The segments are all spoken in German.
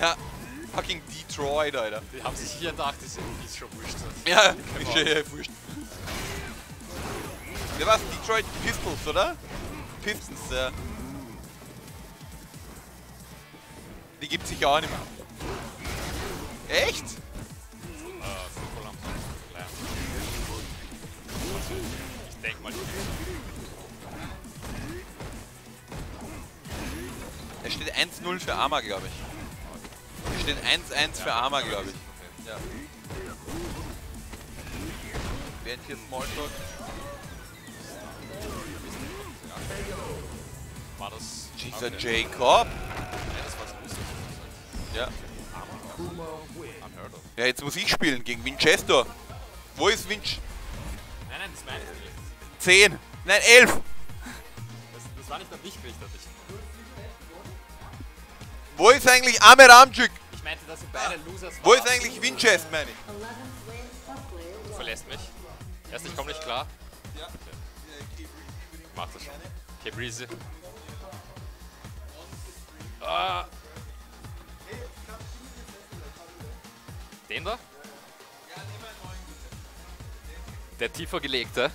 Ja, fucking Detroit, Alter. Die haben sich hier gedacht, ist, ist schon wurscht. Ja, ist wir- ja ja wurscht. Der war's, Detroit Pistols, oder? Pistons, ja. Die gibt's sicher auch nicht mehr. Echt? Ich denk mal, Es steht 1-0 für Arma, glaube ich. Steht 1-1 für Arma, glaube ich. Ja. Während hier Smalltalk. war das. Dieser. Jacob. Nein, das war das Lustige. Ja. Ja, jetzt muss ich spielen gegen Winchester. Wo ist Winch? Nein, nein, das meine ich nicht. 10. Nein, 11. Das, das war nicht gerichtet. Ich, Wo ist eigentlich Amer Amcuk? Ich meinte, dass ihr beide Losers Wo ist eigentlich Winchester, meine ich? 11th win for Blue. Du verlässt mich. Erst, ich komme nicht klar. Ja. Mach das schon. Okay, Breezy. Ah. Den da? Der tiefer gelegte.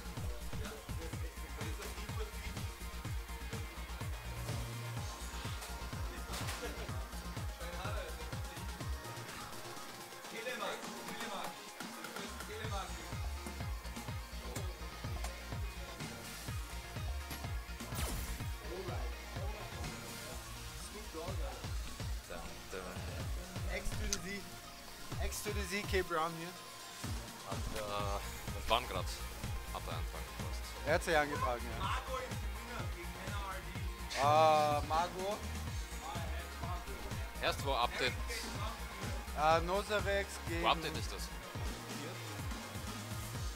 Nosarex gegen... Update ist das?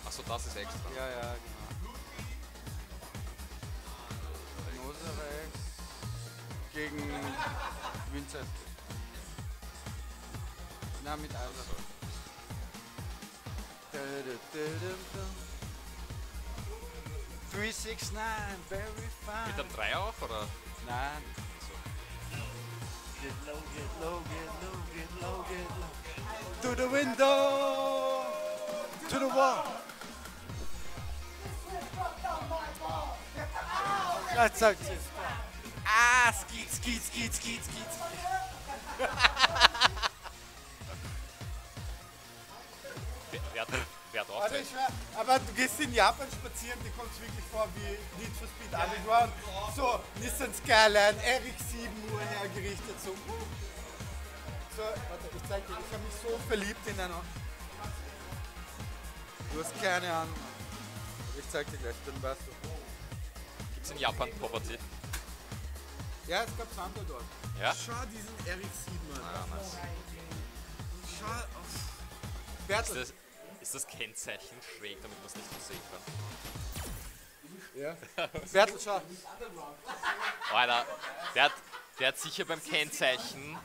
Achso, das ist extra. Ja, ja, genau. Nosarex gegen Vincent. Na, mit Eiser. 369, very fine. Mit einem Dreier auch, oder? Nein. Get low, get low, get low, get low, get low. To the window! To the wall! Das sagt sie. Ah, skit, skit, skit, skit, skit. Wer, wer, hat- wer hat Also Auftritt? ich schwör, aber du gehst in Japan spazieren, dir kommt wirklich vor wie Need for Speed Underground. So, Nissan Skyline, RX-7 Uhr hergerichtet, so. So, warte, ich zeig dir, ich habe mich so verliebt in einen. Du hast keine Ahnung. Ich zeig dir gleich, dann weißt du. Gibt's in Japan Poverty? Ja, es gab Santa dort. Ja? Schau diesen RX-7 an. Ah, nice. Schau auf. Ist Bertel. das, ist das Kennzeichen schräg, damit man es nicht so sehen kann? Ja. Bertel, schau. Alter, der hat, der hat sicher beim Kennzeichen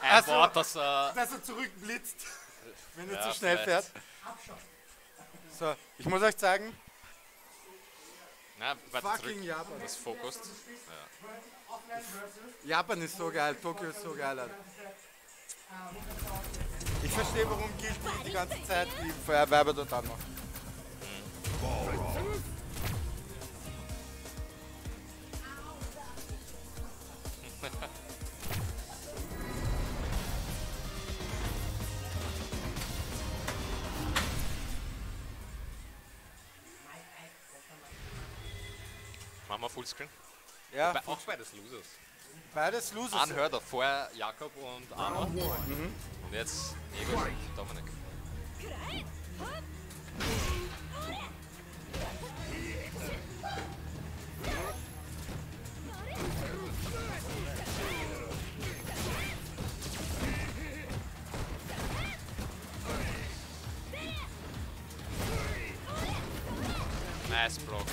ein Ach so. Wort, das er. dass er zurückblitzt, wenn er Ja, zu schnell vielleicht. fährt. So, ich muss euch zeigen, Na, fucking zurück. Japan. Das Fokus. Japan ist so geil, Tokio ist so geil. Alter. Ich verstehe, warum Guilty die ganze Zeit die Feuerwerbe dort anmacht. Machen wir Fullscreen. Ja, Bei, auch beides Losers. Beides Losers. Of. Vorher Jakob und Arno. Und jetzt Ego und Dominik. Nice Block.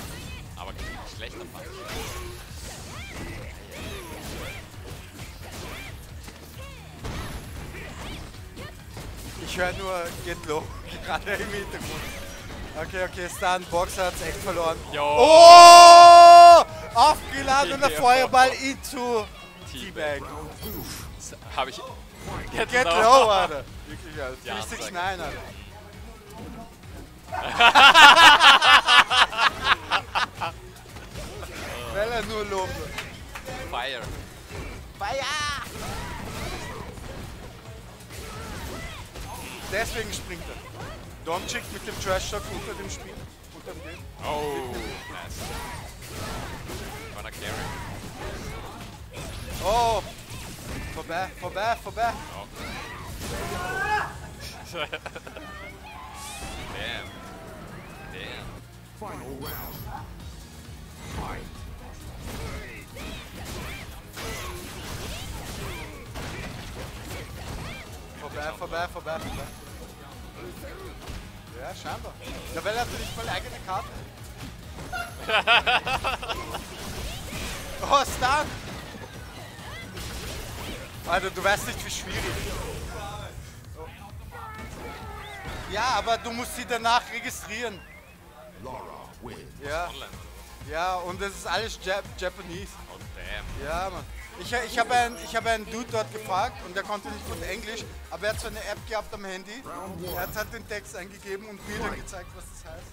Aber schlechter Punch. Höre nur Get Low, gerade im Hintergrund. Okay, okay, Stan, Boxer hat's echt verloren. Jo! Oh! Aufgeladener Ja. Feuerball into das habe ich. Get, Get low. low, Alter. Wirklich, Alter. Ja, 369, Ansage. Alter. Weil er nur lobt. Fire. Deswegen springt er. Doncic mit dem Trash Talk unter dem Spiel. Unter dem Game. Oh, nice. Wanna carry. Oh! Vorbei, vorbei, vorbei. Damn. Damn. Final round. Fight. Vorbei, vorbei, vorbei, vorbei. Ja, scheinbar. Ja, weil er natürlich voll eigene Karte. oh, Stun! Alter, du weißt nicht, wie schwierig. Oh. Ja, aber du musst sie danach registrieren. Laura wins. Ja, ja, und das ist alles Jap Japanese. Oh, damn. Ja, Mann. Ich, ich habe einen, hab einen Dude dort gefragt und der konnte nicht gut Englisch, aber er hat so eine App gehabt am Handy. Er hat den Text eingegeben und Bildern gezeigt, was das heißt.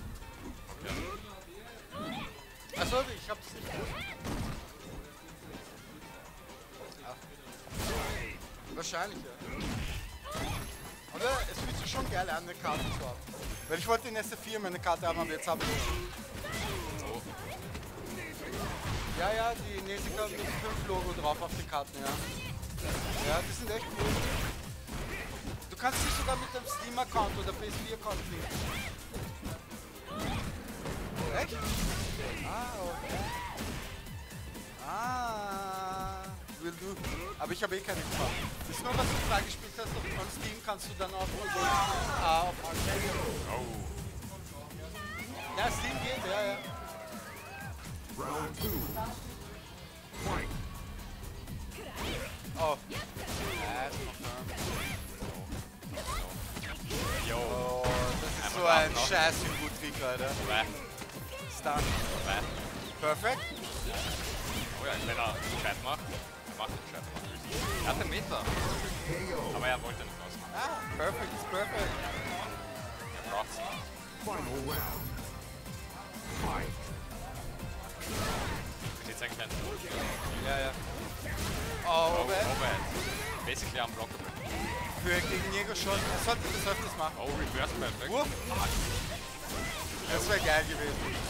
Achso, ich hab's nicht. Ah. Wahrscheinlich, ja. Aber es fühlt sich schon geil an, eine Karte zu haben. Weil ich wollte in SF4 meine Karte haben, aber jetzt habe ich Ja, ja, die Nesika haben das 5-Logo drauf auf den Karten, ja. Ja, die sind echt cool. Du kannst dich sogar mit dem Steam-Account oder PS4-Account linken. Echt? Ah, okay. Ah, will du. Aber ich habe eh keine gemacht. Das ist nur, was du freigespielt hast auf von Steam, kannst du dann auch ah, auf Arcade. oh. Ja, Steam geht, ja, ja. Round two. Fight. Oh. Nice, confirmed. Yo. Oh, das ist so Einmal ein noch. scheiß Gut-Trick, Alter. Vorbei. Stun. Vorbei. Perfekt. Oh ja, wenn er gescheit macht, er macht den gescheit macht. Er hat den Meter. Aber er wollte nicht rausmachen. Ah, perfect is perfect. Er braucht es. Final round. Fight. Steht eigentlich ein Ja, ja. Oh, Oh, Overhead. Overhead. Basically unblockable. Für gegen Jäger schon. Er sollte das öfters machen. Oh, Reverse Perfect. Wurf. Das wäre geil gewesen.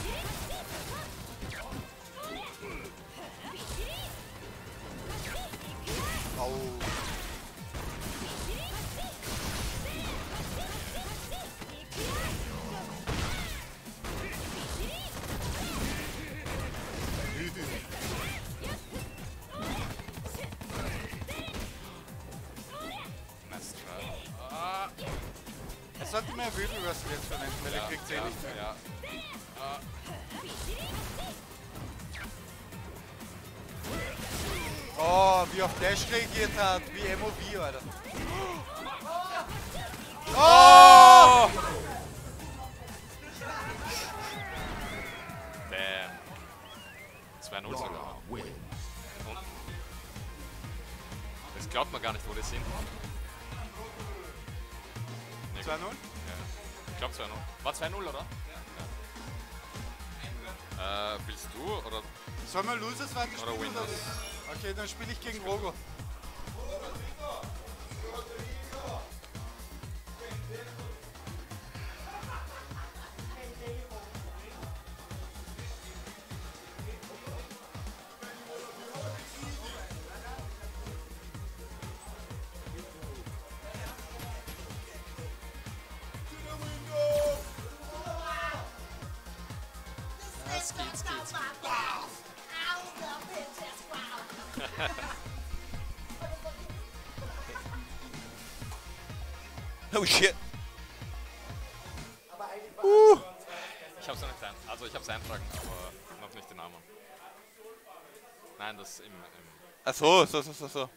Oh. Er sollte mehr Wirbel Wrestling jetzt verwenden, weil er kriegt eh ja, nicht mehr. ja. Oh, wie auf Dash reagiert hat, wie MOV, Alter. Oh! Damn. 2-0 sogar. Laura wins. Das glaubt man gar nicht, wo die sind. Nee, 2-0? Ja. Ich glaube 2-0. War 2-0, oder? Ja. Äh, willst du oder Sollen wir Losers weiterspielen? Oder Winners. wie? Okay, dann spiele ich gegen Rogo. Das im, im Ach so, so, so, so, so.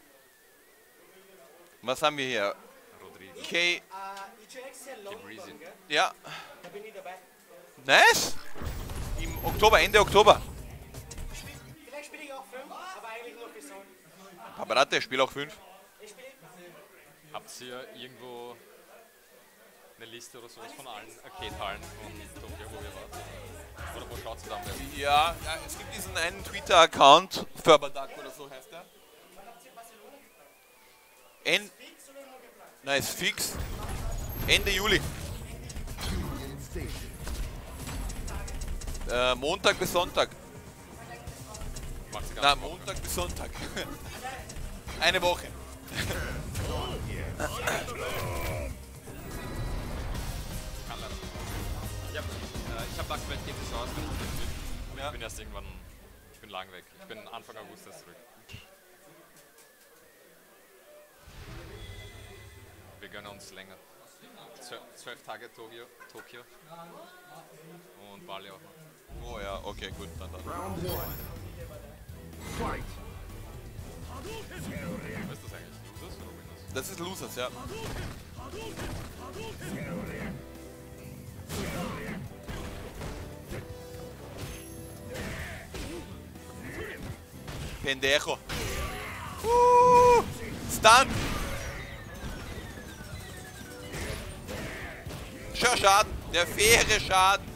Was haben wir hier? Rodrigo. K. Kim. Ja. Nice. Im Oktober, Ende Oktober. Vielleicht spiele ich auch 5, aber eigentlich nur für Sohn. Paparate, Spiel auch 5. Ich Habt ihr irgendwo eine Liste oder sowas von allen Arcade-Hallen von Tokio, wo ihr wart? Oder wo schaut dann? wer- Ja, ja, es gibt diesen einen Twitter-Account, Förberduck oder so heißt der. En Nein, ist fix. Ende Juli. Äh, Montag bis Sonntag. Na, Montag bis Sonntag. Eine Woche. ich hab aktuell geht es aus, wenn ich bin. Ja. Ich bin erst irgendwann, ich bin lang weg. Ich bin Anfang August erst zurück. Wir gönnen uns länger. Zwölf, zwölf Tage Tokio, Tokio. Und Bali auch noch. Oh ja, okay, gut, dann dann. Round one. Fight. Was ist das eigentlich? Losers oder Winners? Das ist Losers, ja. Pendejo. Uh, Stun. Schau Schaden. Der faire Schaden.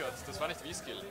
Triggert. Das war nicht V-Skill.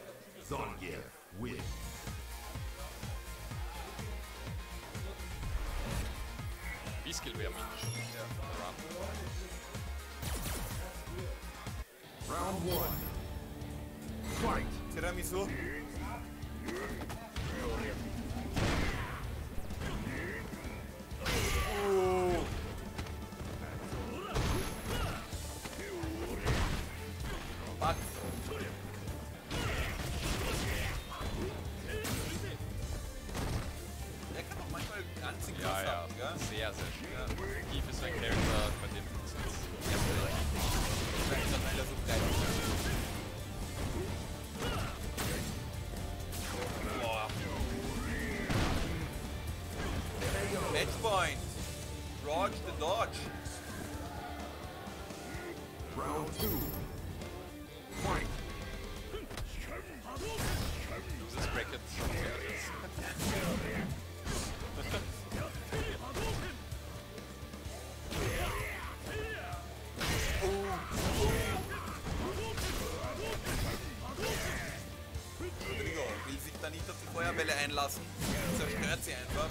Round two. Fight. Loses Bracket. Rodrigo will sich da nicht auf die Feuerwelle einlassen. Zerstört sie einfach.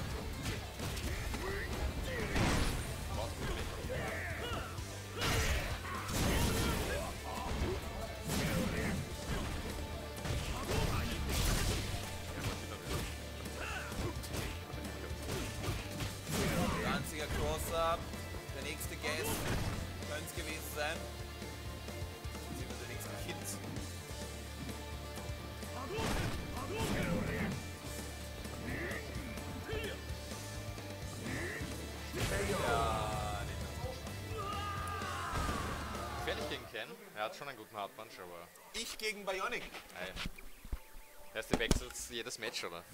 Hat schon einen guten Hardpunch, aber Ich gegen Bionic. ey, wechselt jedes Match, oder? Ja,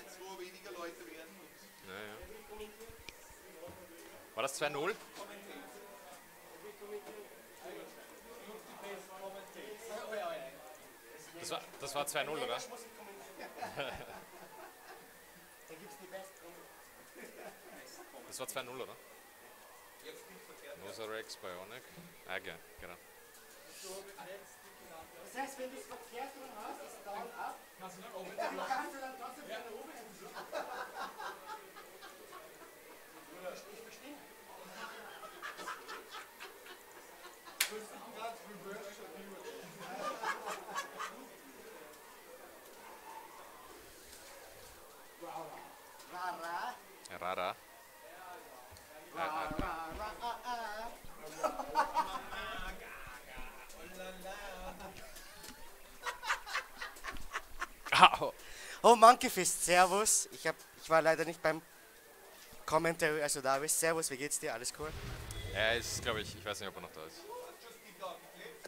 jetzt wo weniger Leute werden. Ja, ja. War das 2-0? Das war, das war 2-0, oder? Das war 2-0, oder? Nosarex, Bionic. Ah, ge- genau. Das heißt, wenn du es verkehrt rum hast, ist down up. Kannst du dann oben Kannst du dann trotzdem wieder oben Ich verstehe. Ra, ra, Rara. ra, ra, ra, ah, ah. Au. Oh, Monkey Fist, Servus. Ich, hab, ich war leider nicht beim Commentary, also da bist. Servus, wie geht's dir? Alles cool? Er ist, glaube ich, ich weiß nicht, ob er noch da ist.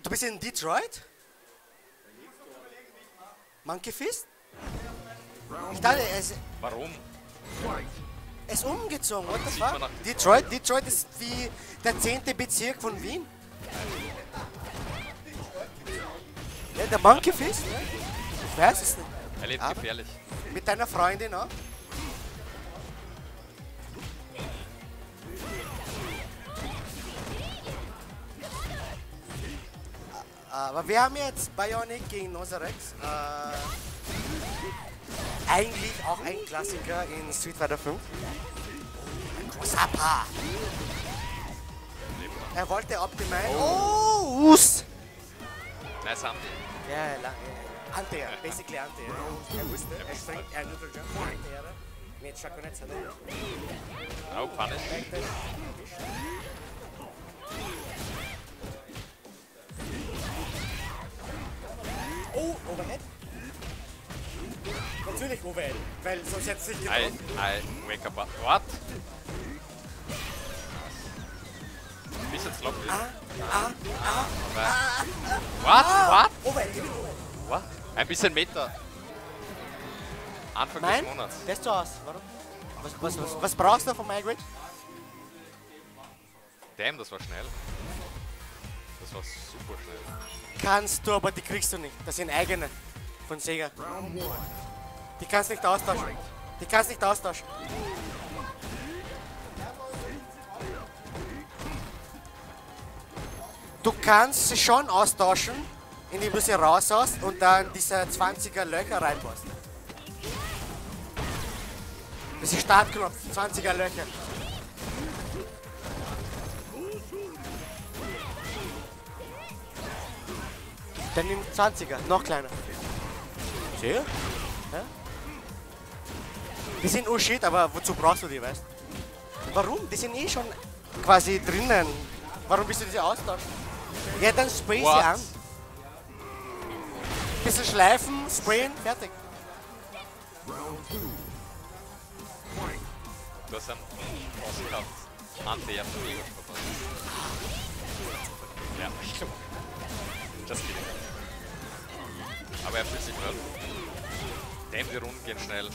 Du bist in Detroit? Monkey Fist? Ich dachte, er ist, Warum? er ist umgezogen, what the fuck? Detroit? Detroit ist wie der zehnte Bezirk von Wien. Ja, der Monkey Fist? Ja? Ich weiß es nicht. Er lebt Aber- gefährlich. Mit deiner Freundin auch? Aber wir haben jetzt Bionic gegen Nosarex. Äh, eigentlich auch ein Klassiker in Street Fighter 5. Ein großer Paar. Er wollte optimal. Oh, Us! Nice haben Ja, la, Anteer, basically Anteer. Er wusste, er springt, er neutral jump, Anteer. Mit Chaconets hat er. Oh, Punish. Oh, Overhead? Natürlich Overhead, weil sonst hätte es nicht I, getroffen. I wake up. What? Bis jetzt locken. Ah, What? What? Overhead, gewinnt Overhead. What? Ein bisschen Meter. Anfang Nein, des Monats. lässt du aus. Warum? Was, was, was, was brauchst du von Migrate? Damn, das war schnell. Das war super schnell. Kannst du, aber die kriegst du nicht. Das sind eigene von Sega. Die kannst nicht austauschen. Die kannst nicht austauschen. Du kannst sie schon austauschen, indem du sie raus hast und dann diese 20er Löcher reinbaust. Das ist Startknopf, 20er Löcher. Dann nimm 20er, noch kleiner. Sicher? Ja? Die sind oh shit, aber wozu brauchst du die, weißt Warum? Die sind eh schon quasi drinnen. Warum willst du diese austauschen? Ja, dann spray sie What? an. Bisschen schleifen, sprayen, fertig. Du hast einen Boss gehabt. Ante, ja, von Ego verpasst. Ja, stimmt. Just kidding. Aber er fühlt sich wohl. Damn, die Runden gehen schnell.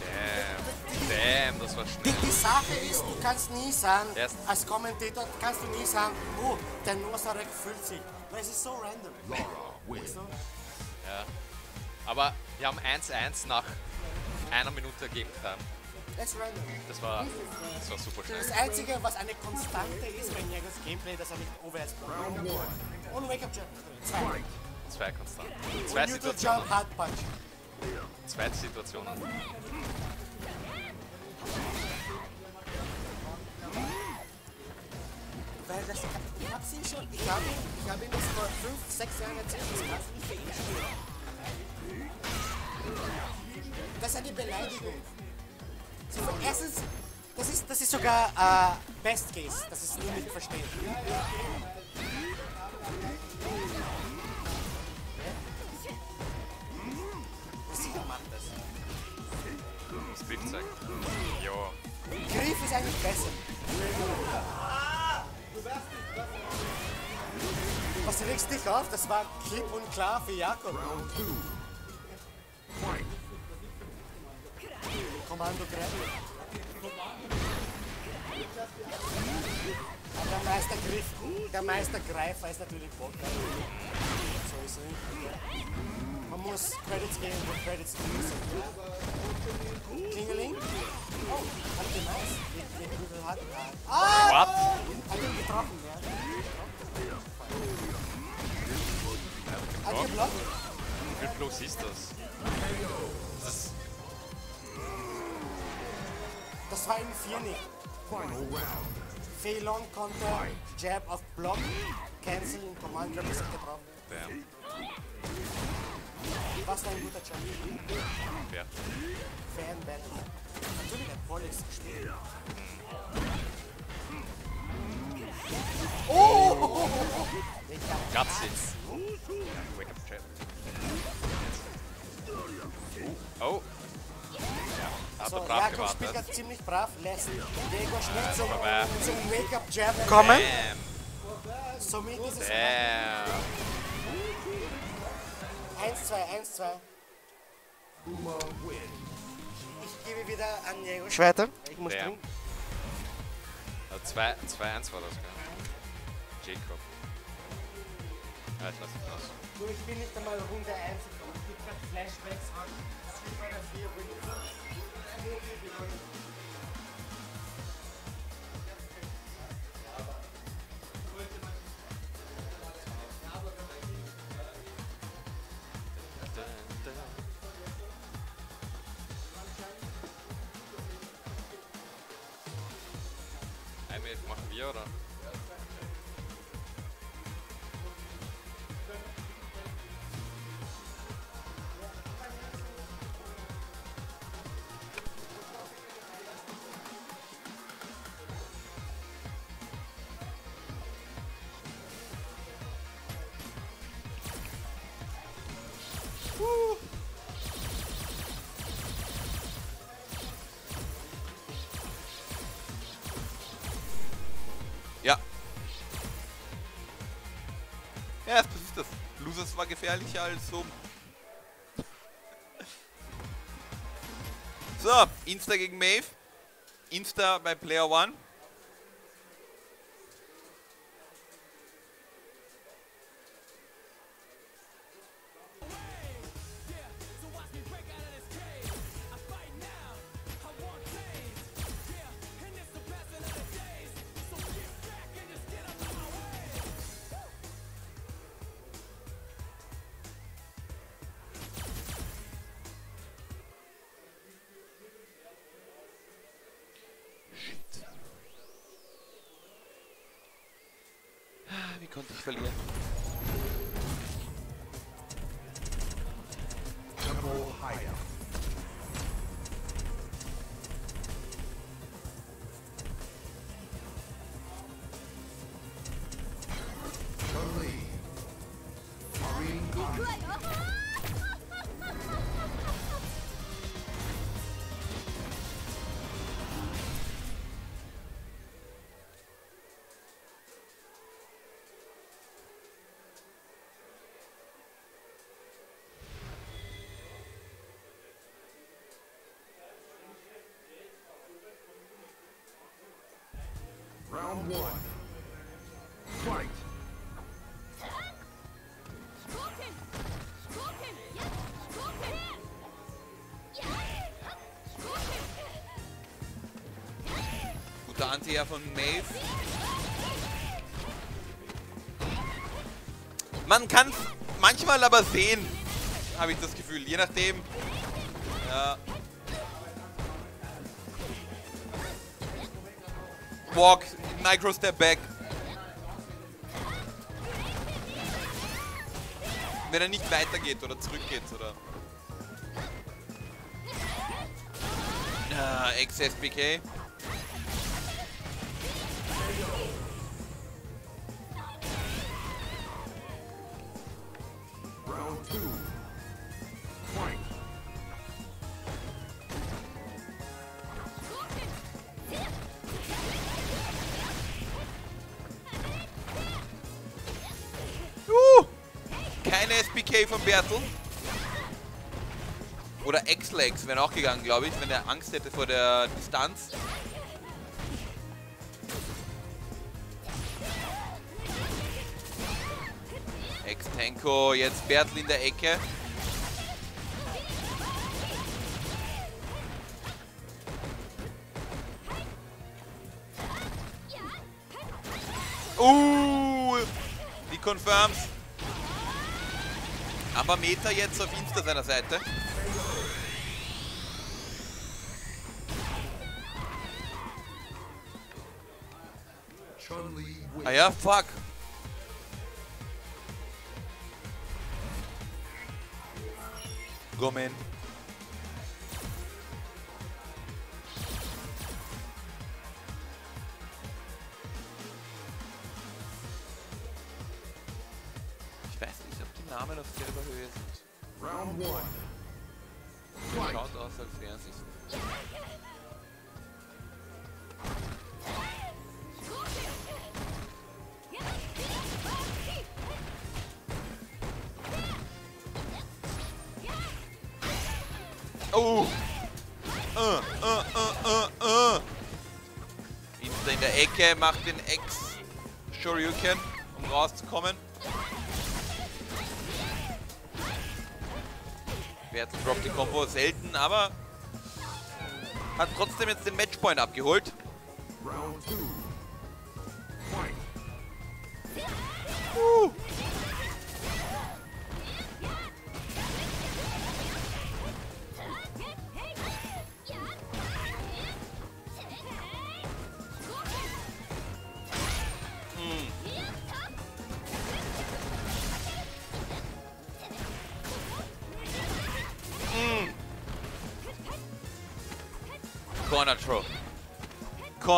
Damn. Damn, das war Die, schnell. die Sache ist, du kannst nie sagen, Erst- als Kommentator kannst du nie sagen, oh, der Nosarek fühlt sich. Weil es ist so random. Win. Ja. Aber wir haben 1-1 nach einer Minute ist random. Das war, das war super Das schnell. Einzige, was eine Konstante ist bei Niagars Gameplay, dass er nicht overheads braucht. Und Wake-Up-Jump. Zwei. Zwei konstant. Zwei Und Neutral Situationen. Jump, Hard Punch. Zwei Situationen. Weil das, ich hab's ihm schon, ich habe ihm, ich habe ihm das vor fünf, sechs Jahren erzählt, das kannst du nicht für ihn spielen. Das ist eine Beleidigung. Sie, erstens, das ist, das ist sogar äh, Best Case, das ist nur nicht verstehen. Speed zeigen. Jo. Griff ist eigentlich besser. Was Jetzt regst dich auf, das war klipp und klar für Jakob. Kommando greifen. Aber der Meister Griff, der Meister Greifer ist natürlich Bock. Er. Man muss Credits geben, wo Credits drin sind. Klingeling. Oh, hat den nice. Wie, wie, wie viel hat er? Ah! What? Hat ihn getroffen, ja. Hat geblockt. Wie viel Plus ist das? Das Das war in 4 nicht. Final round. Fehlon Jab auf Block, Cancel in Command Grab ist er getroffen. damn. Was war ein guter Jab. Fair. Fan Battle. Natürlich hat Pollux gespielt. Oh! Ich hab Gutsy. Wake up chat. Oh. Ja, hat so, er brav Jakob spielt gewartet. gerade ziemlich brav, lässt Diego schnell zum, zum Wake-up-Jab Kommen. Somit ist es Damn. 1, 2, 1, 2. Uma win. Ich gebe wieder an Diego weiter. Ich muss Damn. trinken. Ja, 2-1 war das, gell? Jacob. Ja, ich lass ihn raus. Du, ich bin nicht einmal Runde 1 gekommen. Es gibt gerade Flashbacks an Street Fighter 4 Runde. IMF machen wir, gefährlicher als so. So, Insta gegen Maeve. Insta bei Player One. Guter Anti von Maeve. Man kann manchmal aber sehen, habe ich das Gefühl. Je nachdem. Ja. Walk, Micro Step Back. Wenn er nicht weitergeht oder zurückgeht oder. Ah, XSBK. Oder X-Legs wären auch gegangen, glaube ich, wenn er Angst hätte vor der Distanz. Ex-Tenko, jetzt Bertel in der Ecke. Uh, die Confirms. Aber Meta jetzt auf Insta seiner Seite. Ja, fuck. Gomen. Ich weiß nicht, ob die Namen auf selber Höhe sind. Round one. Fight. Schaut aus, als wären sie Oh! Ecke, macht den Ex-Shoryuken, um rauszukommen. Bertel droppt die Combo selten, aber hat trotzdem jetzt den Matchpoint abgeholt. Uh.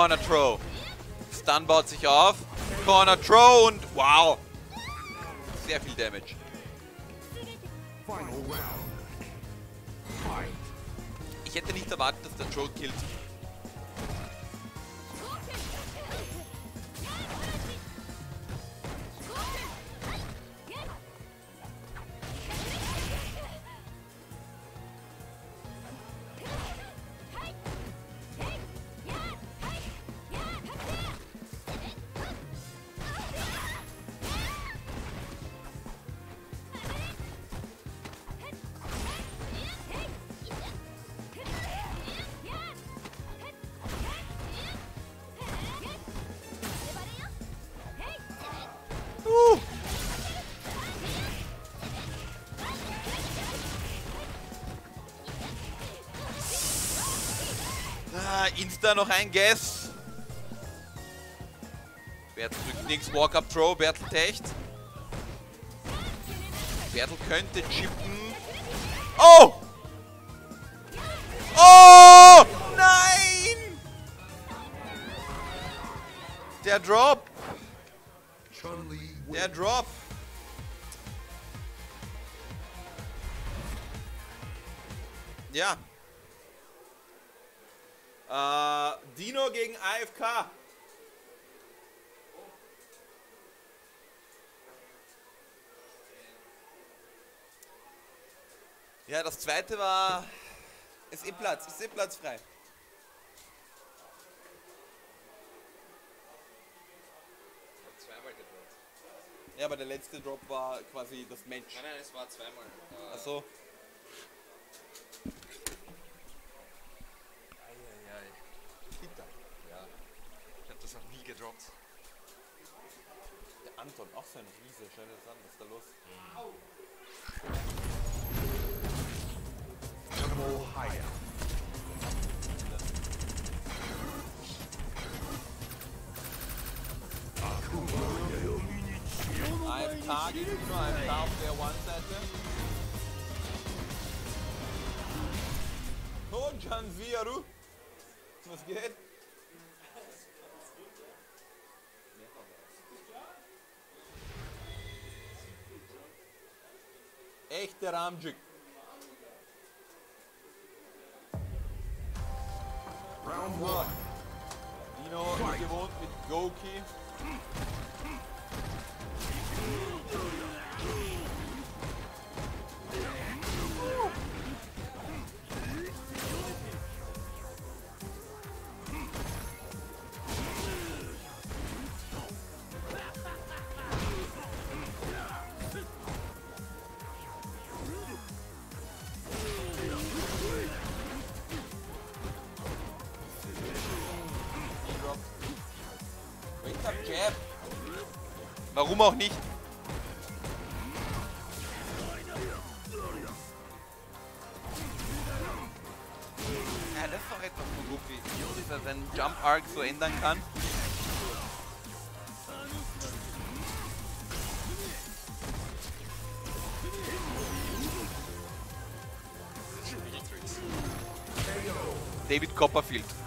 Corner Throw. Stun baut sich auf. Corner Throw und wow. Sehr viel Damage. Ich hätte nicht erwartet, dass der Throw killt. Insta noch ein Guess. Bertel drückt nix, Walk-Up Throw, Bertel techt. Bertel könnte chippen. Oh! Oh! Nein! Der Drop! Das zweite war. Ist eh Platz, ist eh Platz frei. Zweimal gedroppt. Ja, aber der letzte Drop war quasi das Match. Nein, nein, es war zweimal. Äh, Achso. Eieiei. Bitter. Ja. Ich hab das noch nie gedroppt. Der Anton, auch so ein Riese. Schau dir das an, was ist da los? Hideout. AFK gegen Dino, AFK auf der One-Seite. Und Janviru. Was geht? Echte Ramjik. Round one. Dino wie gewohnt mit Goki. Auch nicht? Ja, das ist doch etwas von Goofy, dass er seinen Jump Arc so ändern kann. David Copperfield.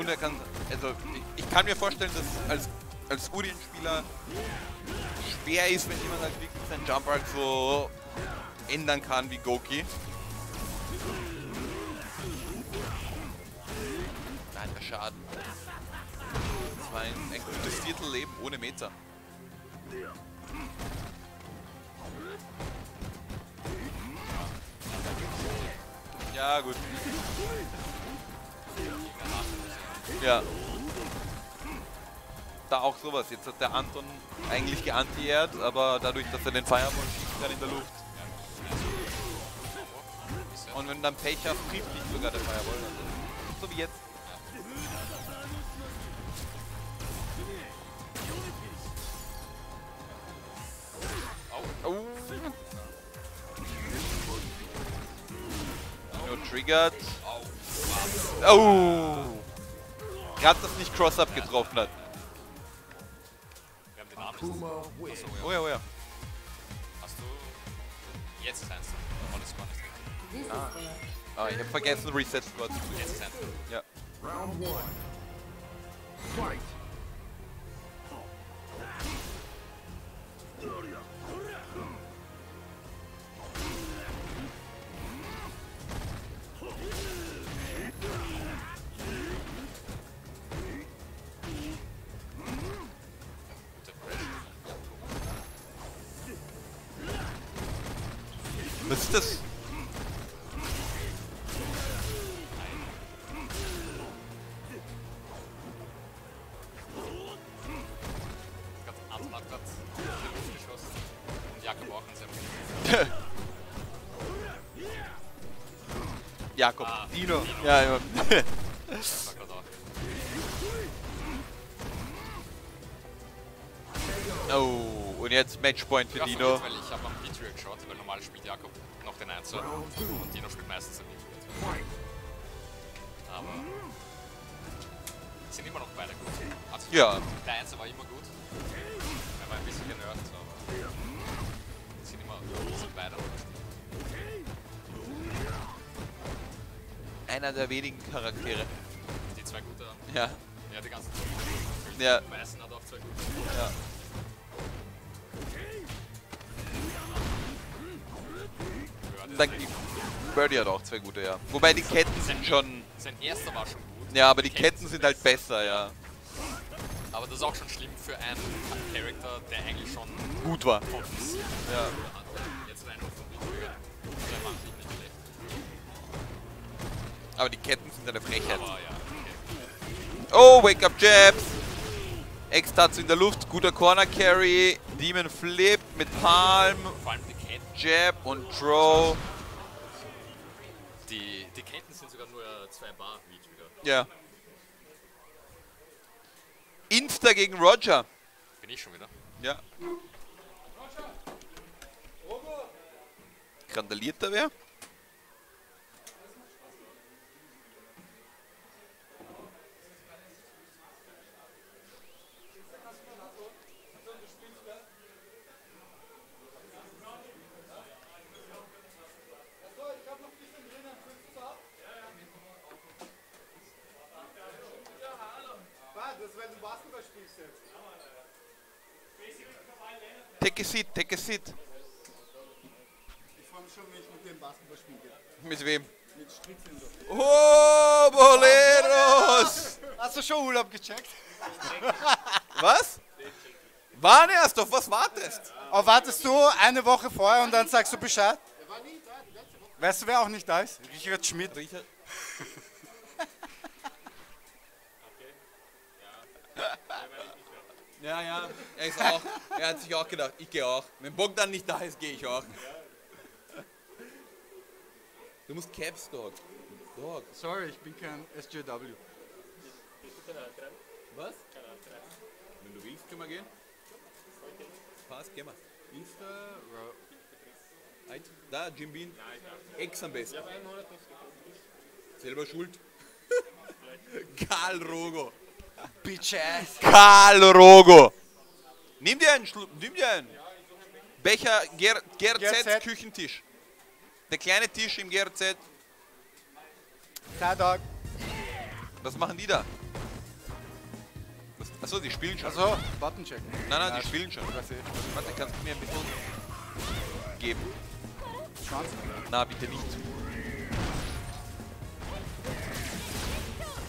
Und er kann, also ich, kann mir vorstellen, dass als, als Udin-Spieler schwer ist, wenn jemand halt wirklich seinen Jump Arc so ändern kann wie Goki. Nein, der Schaden. Das war ein, ein gutes Viertelleben ohne Meter. Ja, gut. Ja. Da auch sowas. Jetzt hat der Anton eigentlich geanti-airt, aber dadurch, dass er den Fireball schießt, kann in der Luft. Und wenn du dann Pech hast, trifft dich sogar der Fireball. Also, so wie jetzt. Oh. Nur triggert. Oh. Gerade das nicht Cross-Up getroffen hat. Wir haben den wins. Oh ja, oh ja. Hast du. Jetzt ist eins. Alles gar nicht. The Ah, ich habe vergessen, Reset Score zu drücken. Jetzt ist eins. Ja. Round one. Fight. Was geschossen. Und Jakob. Ah, Dino. Ja, ja. oh, und jetzt Matchpoint für Dino. verwirrt, weil ich habe am Beatrick geschaut, weil normal spielt Jakob Dino spielt meistens den Beatrick. Fight. Aber sind immer noch beide gut. Also Ja. Der Einser war immer gut. Er war ein bisschen genervt, aber sind immer sind beide. Einer der wenigen Charaktere. Die zwei gute haben. Ja. Ja, die ganzen. Ja. Meißen hat auch zwei gute. ja. Dann, Birdie hat auch zwei gute, ja. Wobei die Ketten sind schon. Sein erster war schon gut. Ja, aber die Ketten sind halt besser, ja. Aber das ist auch schon schlimm für einen Charakter, der eigentlich schon Gut war. Ja. Jetzt rein auf den. Aber die Ketten sind eine Frechheit. Aber ja, okay. Oh, Wake Up Jabs. Ex-Tats in der Luft, guter Corner Carry. Demon Flip mit Palm, Vor allem die Ketten. Jab und Throw. Die, die Ketten sind sogar nur zwei Bar niedriger. Ja. Insta gegen Roger. Bin ich schon wieder. Ja. Grandaliert da wer? A seat, take a seat. Ich freue mich schon, wenn ich mit dem Basketball spielen gehe. Mit wem? Mit Strickfinder. Oh, Boleros! Hast du schon Urlaub gecheckt? Was? Wann erst? Auf was wartest? Aber wartest du eine Woche vorher und dann sagst du Bescheid? Weißt du, wer auch nicht da ist? Richard Schmidt. Richard. Ja, ja, er ist auch. Er hat sich auch gedacht, ich gehe auch. Wenn Bogdan nicht da ist, gehe ich auch. Du musst Caps, Dog. Dog. Sorry, ich bin kein SJW. Was? Wenn du willst, können wir gehen. Passt, gehen wir. Insta. Da, Jim Bean. Ex am besten. Selber schuld. Karl Rogo. Bitch ass. Karl Rogo. Nimm dir einen Schluck. Nimm dir einen. Becher Ger GRZ, GRZ. Küchentisch. Der kleine Tisch im GRZ. Da, Dog. Was machen die da? Was- Achso, die spielen schon. Also, Button check. nein, nein, Ja, die spielen schon. Warte, kannst du mir ein bisschen geben? Schwanz. Na, bitte nicht.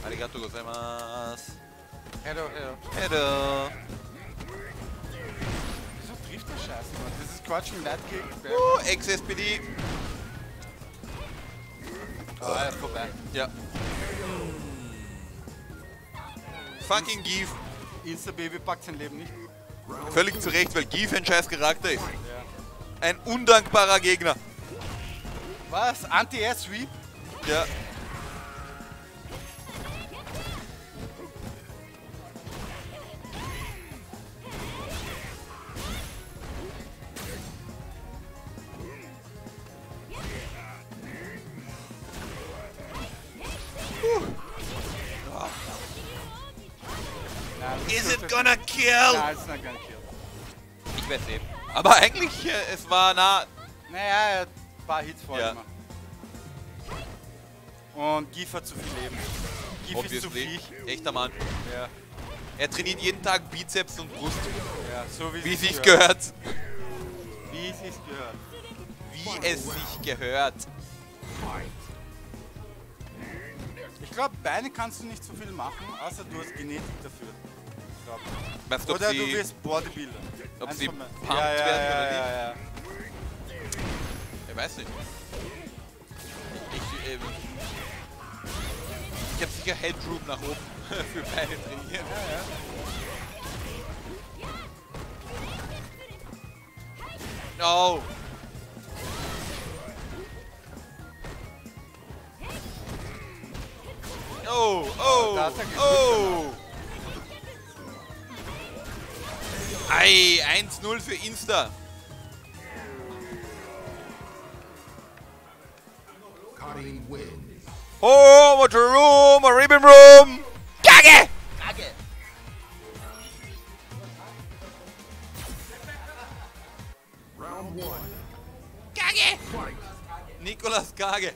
Arigato gozaimasu. Hello, hello. Hello. Wieso trifft der Scheiße, Mann? Das ist Quatschen Light Kick. Uh, Ex-SPD. Ah, ja, vorbei. Ja. Fucking Gief. Insta-Baby packt sein Leben nicht. Völlig zu Recht, weil Gief ein scheiß Charakter ist. Ein undankbarer Gegner. Was? Anti-Air-Sweep? Ja. Aber eigentlich, äh, es war nah. Naja, er ein paar Hits vor Ja. ihm. Und Gif hat zu viel Leben. Gif ist zu Obviously. viel. Echter Mann. Ja, Er trainiert jeden Tag Bizeps und Brust. ja, so wie, Wie es sich sich gehört. Wie es sich gehört. Wie es sich gehört. Ich glaube, Beine kannst du nicht so viel machen, außer du hast Genetik dafür. Glaub. Weißt du, ob Oder du sie, wirst Bodybuilder. ob Eins sie pumped ja, ja, werden ja, oder ja, ja. Ich weiß nicht. Ich, ähm, ich habe sicher Headroom nach oben für Beine trainieren. No! Oh, oh, oh! Ei, 1-0 für Insta. Oh, what a room, a ribbon room! Kage! Round one. Kage! Fight. Nicolas Kage.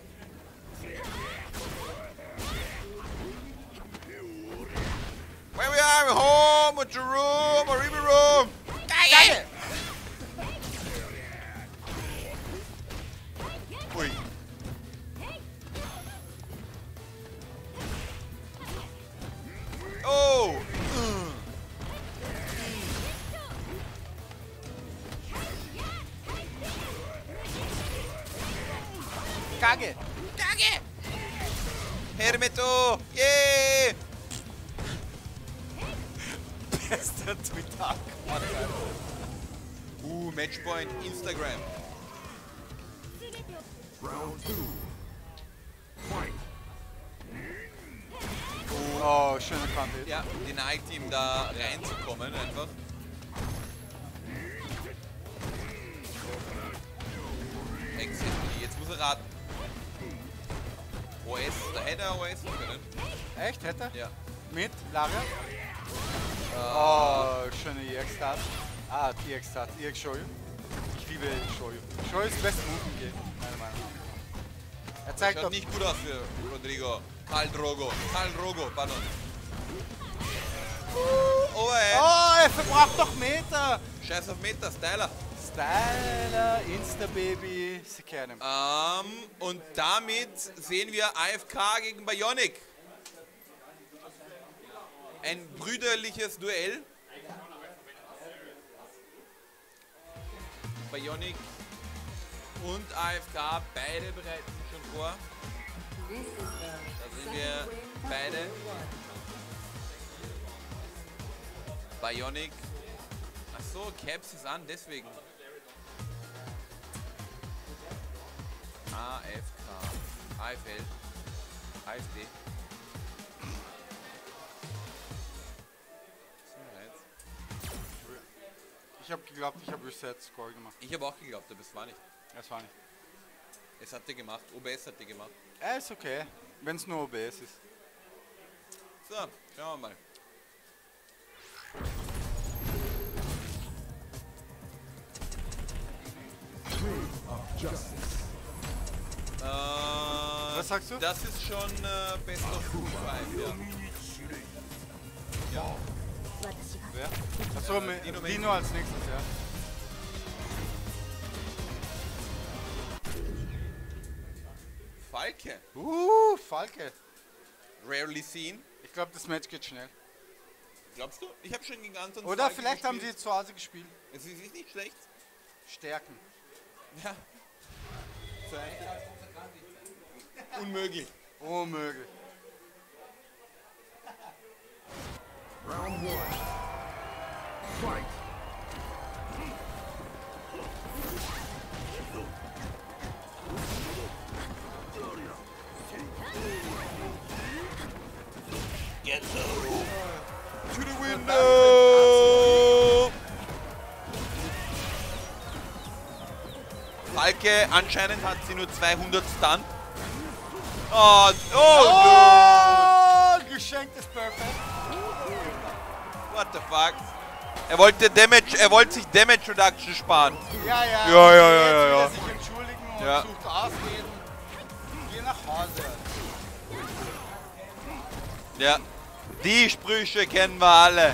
Where we are, home, a room, a ribbon room! Kage! Ui. Oh! Kage! Kage! Hermeto! Yeah! Bester Twitter. Uh, Matchpoint Instagram. Round two. Fight. Oh, schöne Kante. Ja, denied ihm da reinzukommen einfach. Exactly, jetzt muss er raten. OS, da hätte er OS können. Echt, hätte er? Ja. Mit Lara? Oh, schöne EX-Start. Ah, EX-Start. EX Shoyu. Ich liebe Shoyu. Shoyu ist das beste Move im Game, meiner Meinung nach. Er zeigt doch nicht gut aus für Rodrigo. Karl Drogo. Karl Drogo, pardon. Uh, OS. Oh, er verbraucht doch Meter! Scheiß auf Meter, Styler. Styler, Insta-Baby, sie kennen. Ähm, und damit sehen wir AFK gegen Bionic. Ein brüderliches Duell. Bionic und AFK, beide bereiten sich schon vor. Da second wir beide. Bionic. Achso, Caps ist an, deswegen. AFK. AFL. AfD. Ich habe geglaubt, ich habe Reset Score gemacht. Ich habe auch geglaubt, aber es war nicht. Das war nicht. Es hat dir gemacht. OBS hat dir gemacht. Äh, ist okay. Wenn es nur OBS ist. So, schauen wir mal. Äh, Was sagst du? Das ist schon äh, Best of 5, ja. Wer? Achso, mit Dino Dino, als nächstes, ja. Falke. Uh, Falke. Rarely seen. Ich glaube, das Match geht schnell. Glaubst du? Ich habe schon gegen Anton Oder Falke vielleicht haben gespielt. sie zu Hause gespielt. Es ist nicht schlecht. Stärken. Ja. Unmöglich. Unmöglich. Round one. Fight. To the window! Falke, anscheinend hat sie nur 200 Stun. Oh, oh, Oh, geschenkt ist perfekt. what the fuck? Er wollte Damage, er wollte sich Damage Reduction sparen. Ja, ja. Ja, ja, ja, ja, ja. sich entschuldigen und Ja. sucht Ausreden. Geh nach Hause. Ja. Die Sprüche kennen wir alle. Äh.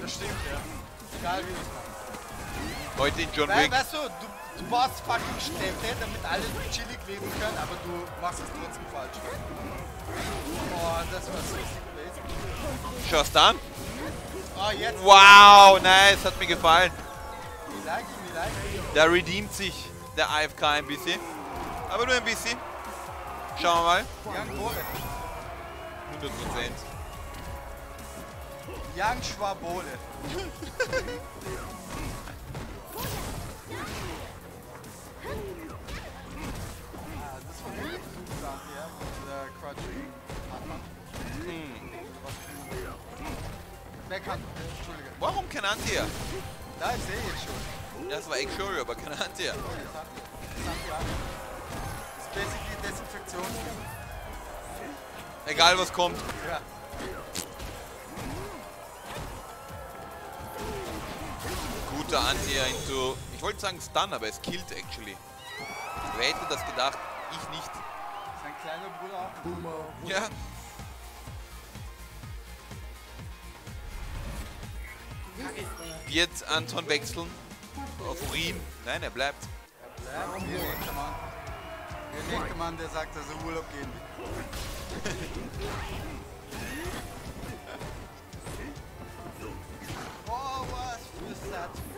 Das stimmt, ja. Egal wie es Heute in John Wick. weißt du, du, du baust fucking Städte, damit alle chillig leben können, aber du machst es trotzdem falsch. Boah, das war so Schaust an? Oh, jetzt. Wow, nice, hat mir gefallen. Da redeemt sich der AFK ein bisschen. Aber nur ein bisschen. Schauen wir mal. Young Bole. 100 Prozent. Young Schwabole. Backhand, Entschuldige. Warum kein Anti? Da ist er jetzt schon. Das war Exorio, aber kein Anti. Das ist basically Desinfektion. Egal was kommt. Ja. Guter Anti into. Ich wollte sagen Stun, aber es killt actually. Wer hätte das gedacht? Ich nicht. Sein kleiner Bruder auch. Boomer Ja. Wird Anton wechseln? Auf Urin? Nein, er bleibt. Bleibt wie ein echter Mann. Ein echter Mann, der sagt, dass er Urlaub gehen will. oh, was für Satz.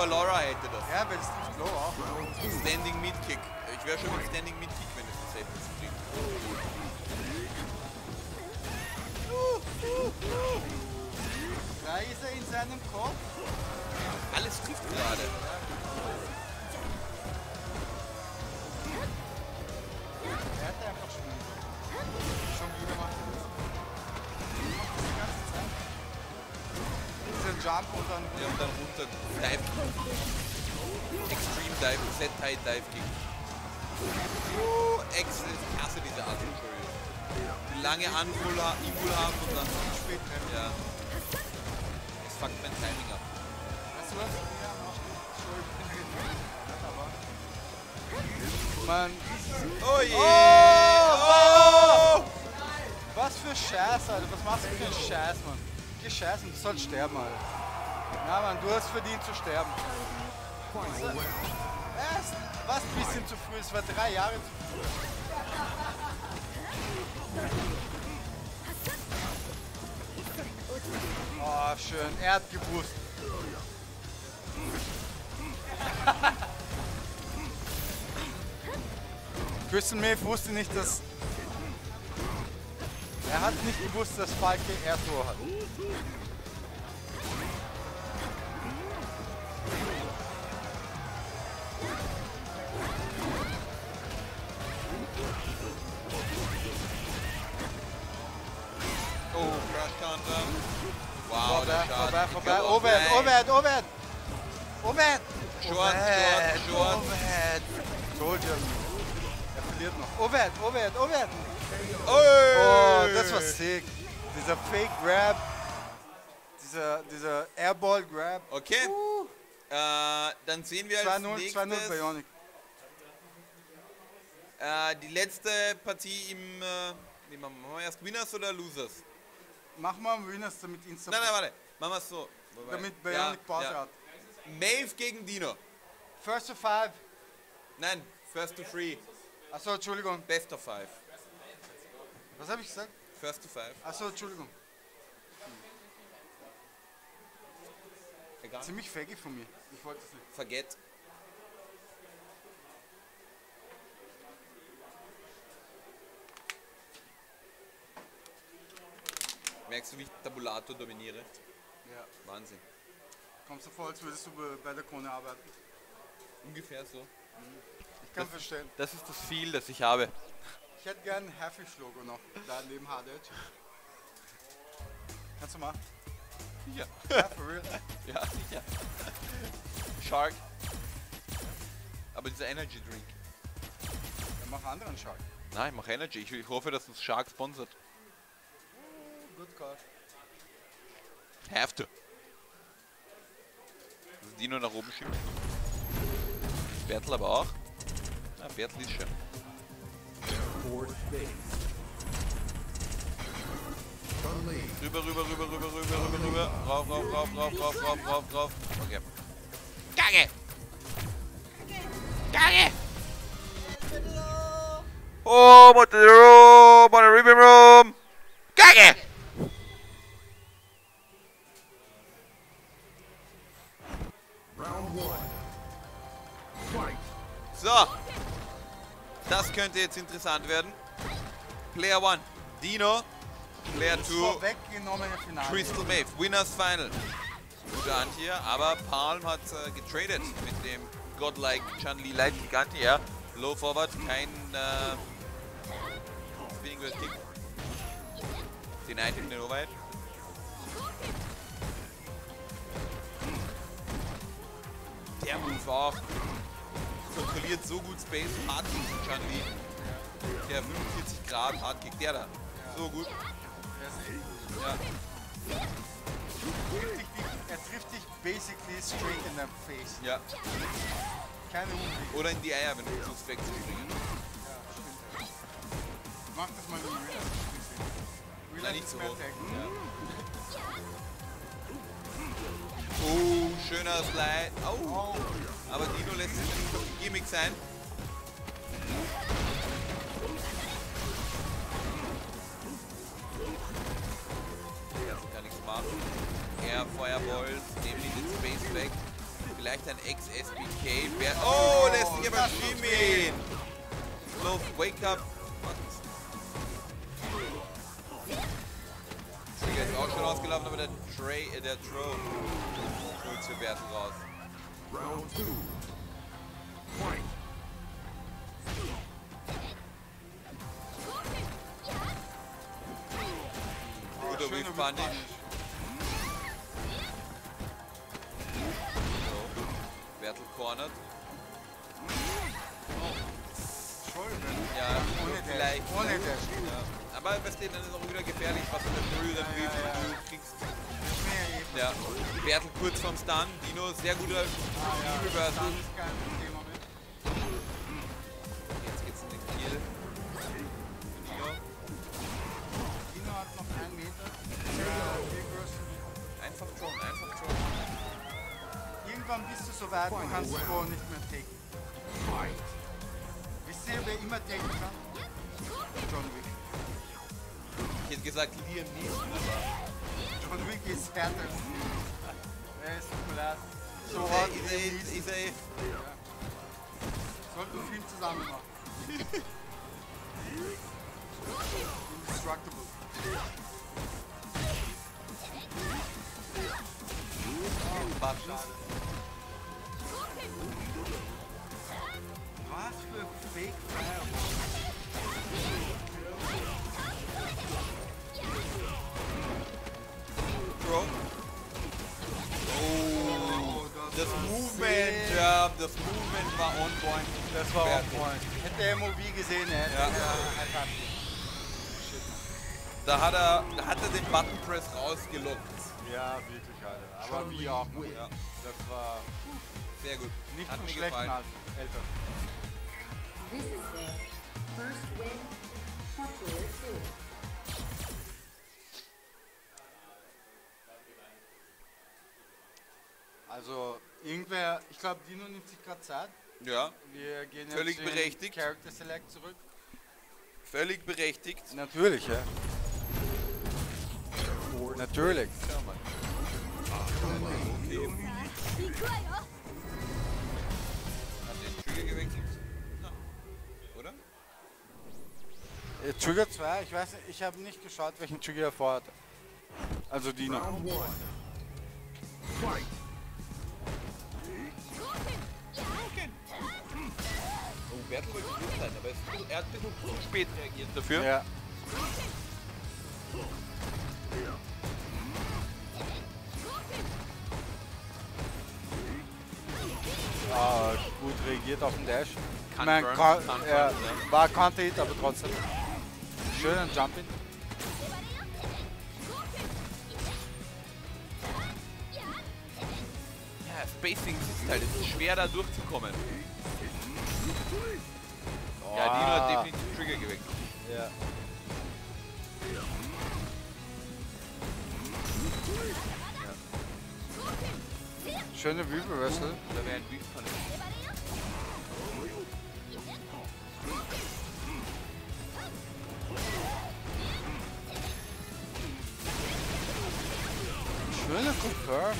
Vor, Laura hätte das. Ja, weil es trifft Low auch. Standing Mid Kick. Ich wäre schon mit Standing Mid Kick, wenn es das hätte. Da ist er in seinem Kopf. Alles trifft gerade. Jump und dann. Ja, und dann runter. Dive. Extreme Dive, Set High Dive Kick. Uh, Excel, ich hasse diese Art. Die lange Anfull ha- Evil haben und dann. Spät treffen. Ja. Es fuckt mein Timing ab. Weißt du was? Wir haben auch schon aber. Man. Oh je! Oh! Was für Scheiß, Alter. Was machst du für einen Scheiß, Mann? Geh scheißen, du sollst sterben, Alter. Ja, Mann, du hast verdient zu sterben. Was? Was? Ein bisschen zu früh. Es war drei Jahre zu früh. Oh, schön. Er hat gewusst. Crystal Maeve wusste nicht, dass... Er hat nicht gewusst, dass Falke Airtor hat. Dann sehen wir als 2-0, 2-0 nächstes äh, die letzte Partie im... Äh, nee, machen wir erst Winners oder Losers? Mach mal einen Winners, damit Insta... Nein, nein, warte. Machen wir es so. Wobei- damit Bionic Pause ja. hat. Maeve gegen Dino. First to five. Nein, first to three. Achso, Entschuldigung. Best of five. Was habe ich gesagt? First to five. Achso, Entschuldigung. Egal. Ziemlich faggy von mir. Ich wollte es nicht. Forget. Merkst du, wie ich Tabulator dominiere? Ja. Wahnsinn. Kommst du vor, als würdest du bei- der Krone arbeiten? Ungefähr so. Ich kann verstehen. Das ist das Ziel, das ich habe. Ich hätte gern ein Hairfish-Logo noch, da neben Hardedge. Kannst du machen? Ja. Ja, for real. Ja, sicher. Shark. Aber dieser Energy Drink. Dann mach anderen Shark. Nein, ich mache Energy. Ich, ich hoffe, dass uns Shark sponsert. Good call. Have to. Also die nur nach oben schieben. Bertel aber auch. Ah, Bertel ist schon. Fourth base. Rüber, rüber, rüber, rüber, rüber, rüber, rüber. Rauf, rauf, rauf, rauf, rauf, rauf, rauf, rauf. Okay. Gange! Gange! Oh, room, on a ribbon one. Fight. So. Das könnte jetzt interessant werden. Player 1, Dino. Player 2, Vorweggenommene Finale. Crystal Maeve, Winners Final. Gute Hand hier, aber Palm hat äh, getradet mit dem Godlike Chun-Li Light Gigant hier. Low Forward, kein äh, Spinning World Kick. Den Item den Overhead. Der Move auch. Kontrolliert so gut Space, Hard Kick Chun-Li. Der 45 Grad Hard Kick, der da. So gut. Ja. Er trifft dich basically straight in the face. Ja. Keine Umwege. Oder in die Eier, wenn du versuchst wegzuspringen. Mach das mal in Real Real Nein, nicht so hoch. Tag. Oh, schöner Slide. Au. Oh, Aber Dino lässt sich nicht auf die Gimmick sein. Machen. Er Fireballs, nehmen ihn den Space weg. Vielleicht ein Ex-SBK. Oh, lässt sich aber schimmeln. Slow, wake up. Trigger ist auch schon ausgelaufen, aber der Trey, äh, der Throw holt für Bertel raus. Round two. Fight. Schöner Whiff Punish. So. Bertel cornered. Entschuldigung. Ja, vielleicht. Ohne Dash. Ja. Aber weißt du, dann ist auch wieder gefährlich, was in der Brühe dann Ja, ja, ja. du kriegst. Mir eh Ja. Bertel kurz vorm Stun. Dino, sehr guter kein Thema mit. Jetzt geht's in den Kill. Dino. Dino hat noch einen Meter. Ja. Einfach thrown, einfach thrown. Irgendwann bist du so weit, du kannst Go nicht mehr taken. Fight. Wisst ihr, wer immer taken kann? John Wick. Ich hätte gesagt Liam Neeson, aber... John Wick ist härter. Er ist tut mir leid. So Ist hart er, wie ist er, ist er, Sollten wir Film zusammen machen. Indestructible. Buttons. Was für Fake Fire. Throw. Oh, das Movement, ja, das Movement war on point. Das war on point. Hätte er MOV gesehen, hätte Ja. er. Da hat er, da hat er den Button Press rausgelockt. Ja, wirklich, Alter. Aber wie auch. Ja. Das war Sehr gut. nicht hat mir gefallen. Alter. This is their first win for player two. Also, irgendwer, ich glaube, Dino nimmt sich gerade Zeit. Ja, Wir gehen jetzt Völlig berechtigt. Character Select zurück. völlig berechtigt. Natürlich, ja. Natürlich. Hat den Trigger gewechselt? Trigger 2, ich weiß nicht, ich habe nicht geschaut, welchen Trigger er vorhat. Also Dino. Oh, Bertel wollte gut sein, aber er hat ein bisschen zu spät reagiert dafür. Ja. Ah, gut reagiert auf den Dash. Ich Kann mein, burn, kann ja. war Counter-Hit, aber trotzdem. Schönen Jumping. Ja, Spacing ist halt, es ist schwer da durchzukommen. Ja, Dino hat Ah, definitiv Trigger gewechselt. Ja. Schöne Reversal. Da wäre ein Weave Punish. Schöne Confirm.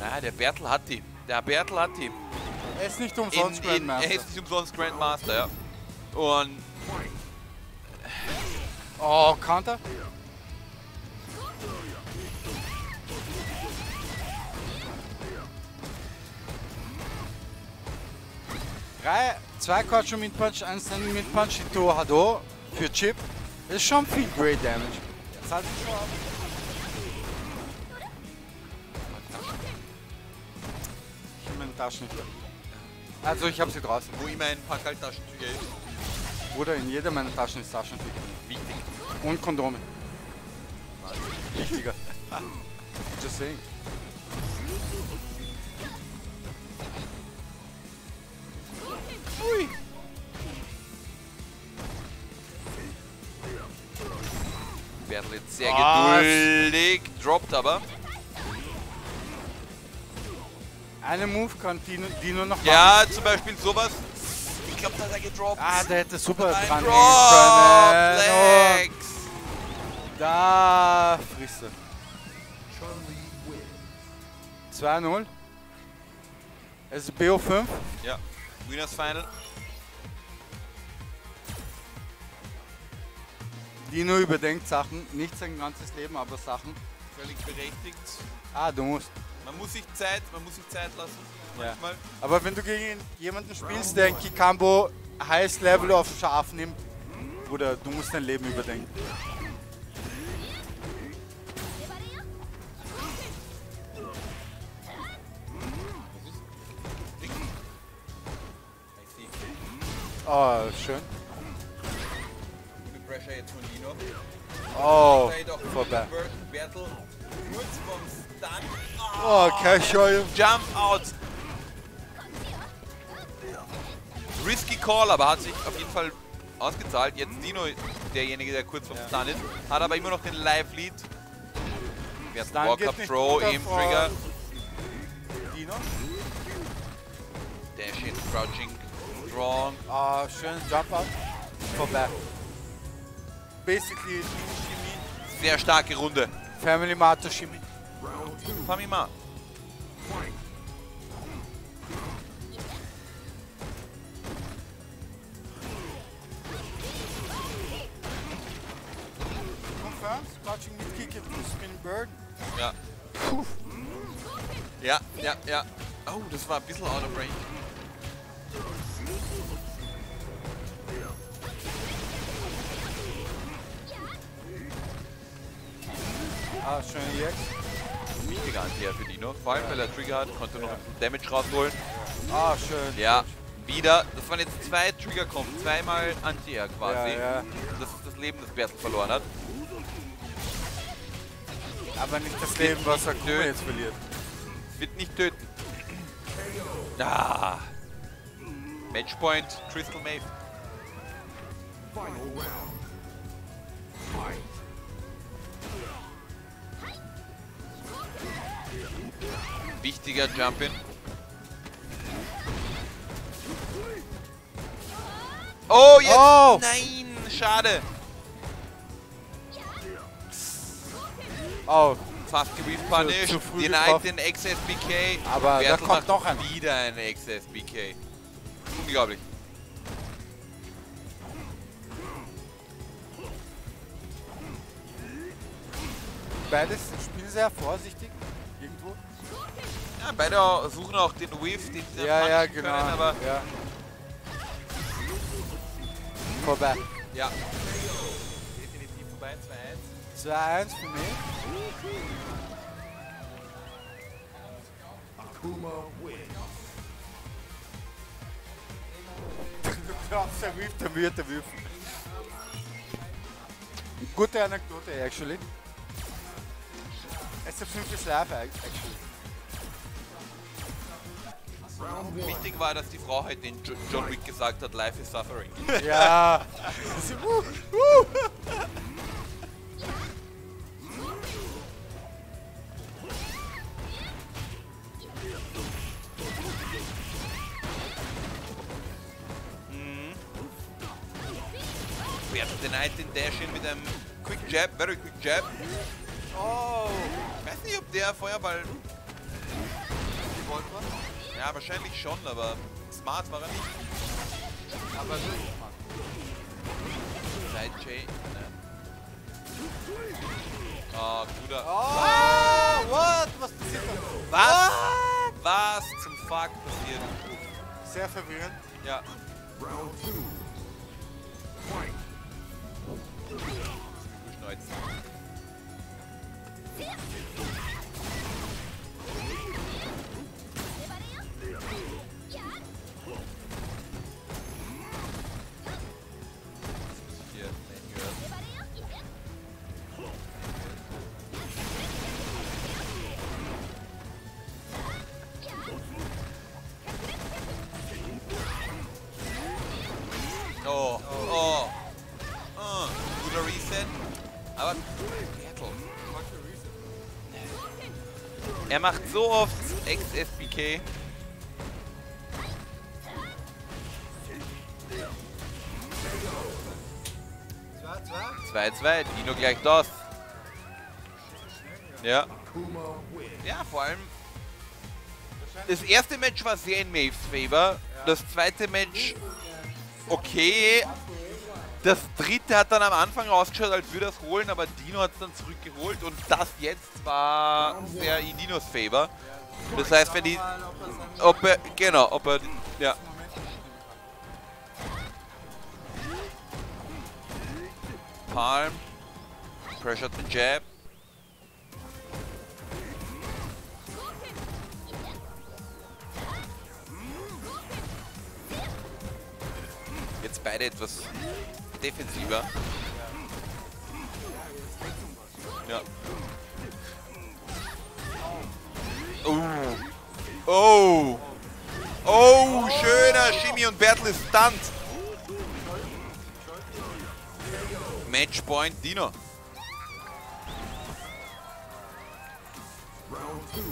Ja, der Bertel hat die. Der Bertel hat die. Er ist nicht In, umsonst in, er Grandmaster. ist nicht umsonst Grandmaster, ja. Und Oh, Counter. Drei, zwei Quattro Mid Punch, ein Standing Mid Punch, Hito Hado für Chip. Das ist schon viel Great Damage. Zahlt sich schon ab. Taschen. Also ich habe sie draußen. wo immer ein paar Kalttaschentücher ist. Bruder, in jeder meiner Taschen ist Taschentücher. Wichtig. Und Kondome. Wichtiger. Just saying. Ui. Bertel jetzt sehr Was? geduldig, droppt aber. Eine Move kann Dino, Dino noch machen. Ja, zum Beispiel sowas. Ich glaube, da hat er gedroppt. Ah, der hätte super dran Drop, können. Oh, da frisst er. 2-0. Es ist BO5. Ja, Winners Final. Dino überdenkt Sachen. Nicht sein ganzes Leben, aber Sachen. Völlig berechtigt. Ah, du musst. Man muss sich Zeit, man muss sich Zeit lassen. Ja. Aber wenn du gegen jemanden spielst, der ein Kikambo Highest Level auf Schaf nimmt, Bruder, du musst dein Leben überdenken. Sehe Oh, schön. gute Pressure jetzt von Dino. Oh, vorbei. Stun. Oh, kein Scheu. Jump out. Risky Call, aber hat sich auf jeden Fall ausgezahlt. Jetzt Dino, derjenige, der kurz vom Stun ist, hat aber immer noch den Live-Lead. Jetzt Stun Walk geht up nicht Throw, auf, Trigger, Dino. Dash in, Crouching, Strong. Ah, schön Jump Out. Vorbei. Basically, Chemie sehr starke Runde. Family Matoshimi. Famima. Confirms, crouching mid kick into spin bird. Ja. Ja, ja, ja. Oh, das war ein bisschen out of range. Ah, schön jetzt. Wichtiger Antier für Dino. Vor allem, weil er Trigger hat, konnte noch ein bisschen Damage rausholen. Ah, schön. Ja, wieder. Das waren jetzt zwei Trigger kommen, zweimal Anti-Air quasi. Ja, ja. Das ist das Leben, das Bertel verloren hat. Aber nicht das Leben, was Akuma jetzt verliert. Es wird nicht töten. Ah. Matchpoint, Crystal Maeve. Final round. Wichtiger Jump-In. Oh, jetzt! Oh! Nein, schade. Oh, Fast gerepunished. Denied den XSBK. Aber da Bertel kommt macht noch ein. Wieder ein XSBK. Unglaublich. beides spielen sehr vorsichtig. Irgendwo. Ja, beide suchen auch den Whiff, den sie Ja, ja, genau. können, aber ja. Vorbei. ja. Definitiv vorbei, 2-1. 2-1 für mich. Akuma wins. Der wirft, der wird, der wirft. Gute Anekdote, actually. Es ist der fünfte live, actually. Wichtig war, dass die Frau halt den Jo- John Wick gesagt hat, Life is suffering. Ja. uh, uh. Wer hat denied den Dash-In mit einem Quick Jab, very quick Jab. Oh. Ich weiß nicht, ob der Feuerball... Ja, wahrscheinlich schon, aber smart war er nicht. Aber so smart. Sidechain, ne? Oh, guter. Oh, oh, what? Was passiert da? Was? What? Was zum Fuck passiert? Sehr verwirrend. Ja. Round 2. Er macht so oft Ex-SBK. Zwei, zwei. 2-2, Dino gleich das. Ja. Ja, vor allem. Das erste Match war sehr in Maves Favor. Das zweite Match okay. Das dritte hat dann am Anfang rausgeschaut, als würde er es holen, aber Dino hat es dann zurückgeholt und das jetzt war sehr in Dinos Favor. Das heißt, wenn die. Ob er. Genau, ob er. Ja. Palm. Pressure the jab. Jetzt beide etwas defensiver. Ja. Oh. Oh. Oh, schöner Shimmy und Bertel stunned. Matchpoint Dino. Round two.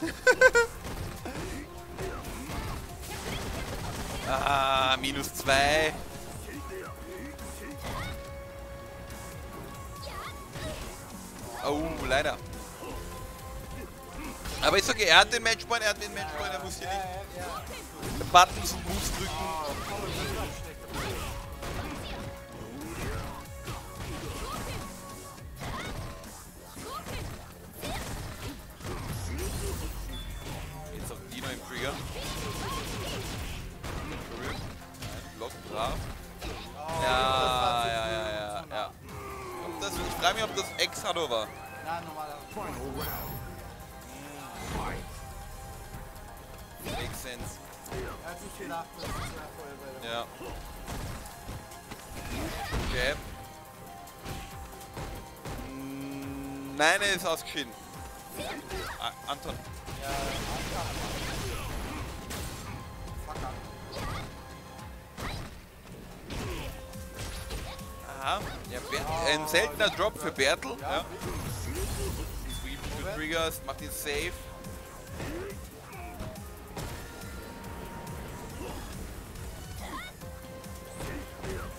ah, minus zwei. Oh, leider. Aber ist okay, er hat den Matchpoint, er hat den Matchpoint, er muss hier nicht Buttons und Moves drücken. Nein, Block brav. Ja, ja, ja, ja, ja. Ob das, ich frage mich, ob das Ex-Hado war. Nein, normalerweise. Round. Fight. Makes sense. Er hat sich gedacht, das ist ja Ja. Okay. Nein, er ist ausgeschieden. A Anton. Aha. Ja, ein seltener Drop für Bertel. Ja. Sweep Triggers, macht ihn safe.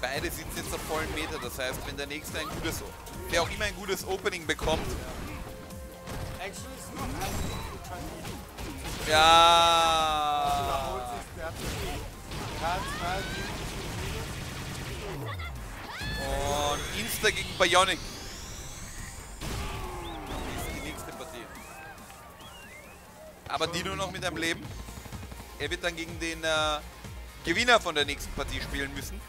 Beide sind jetzt auf vollen Meter, das heißt, wenn der nächste ein gutes, wer auch immer ein gutes Opening bekommt, ja, und Insta gegen Bionic. Ist die nächste Partie. Aber Dino noch mit einem Leben. Er wird dann gegen den äh, Gewinner von der nächsten Partie spielen müssen.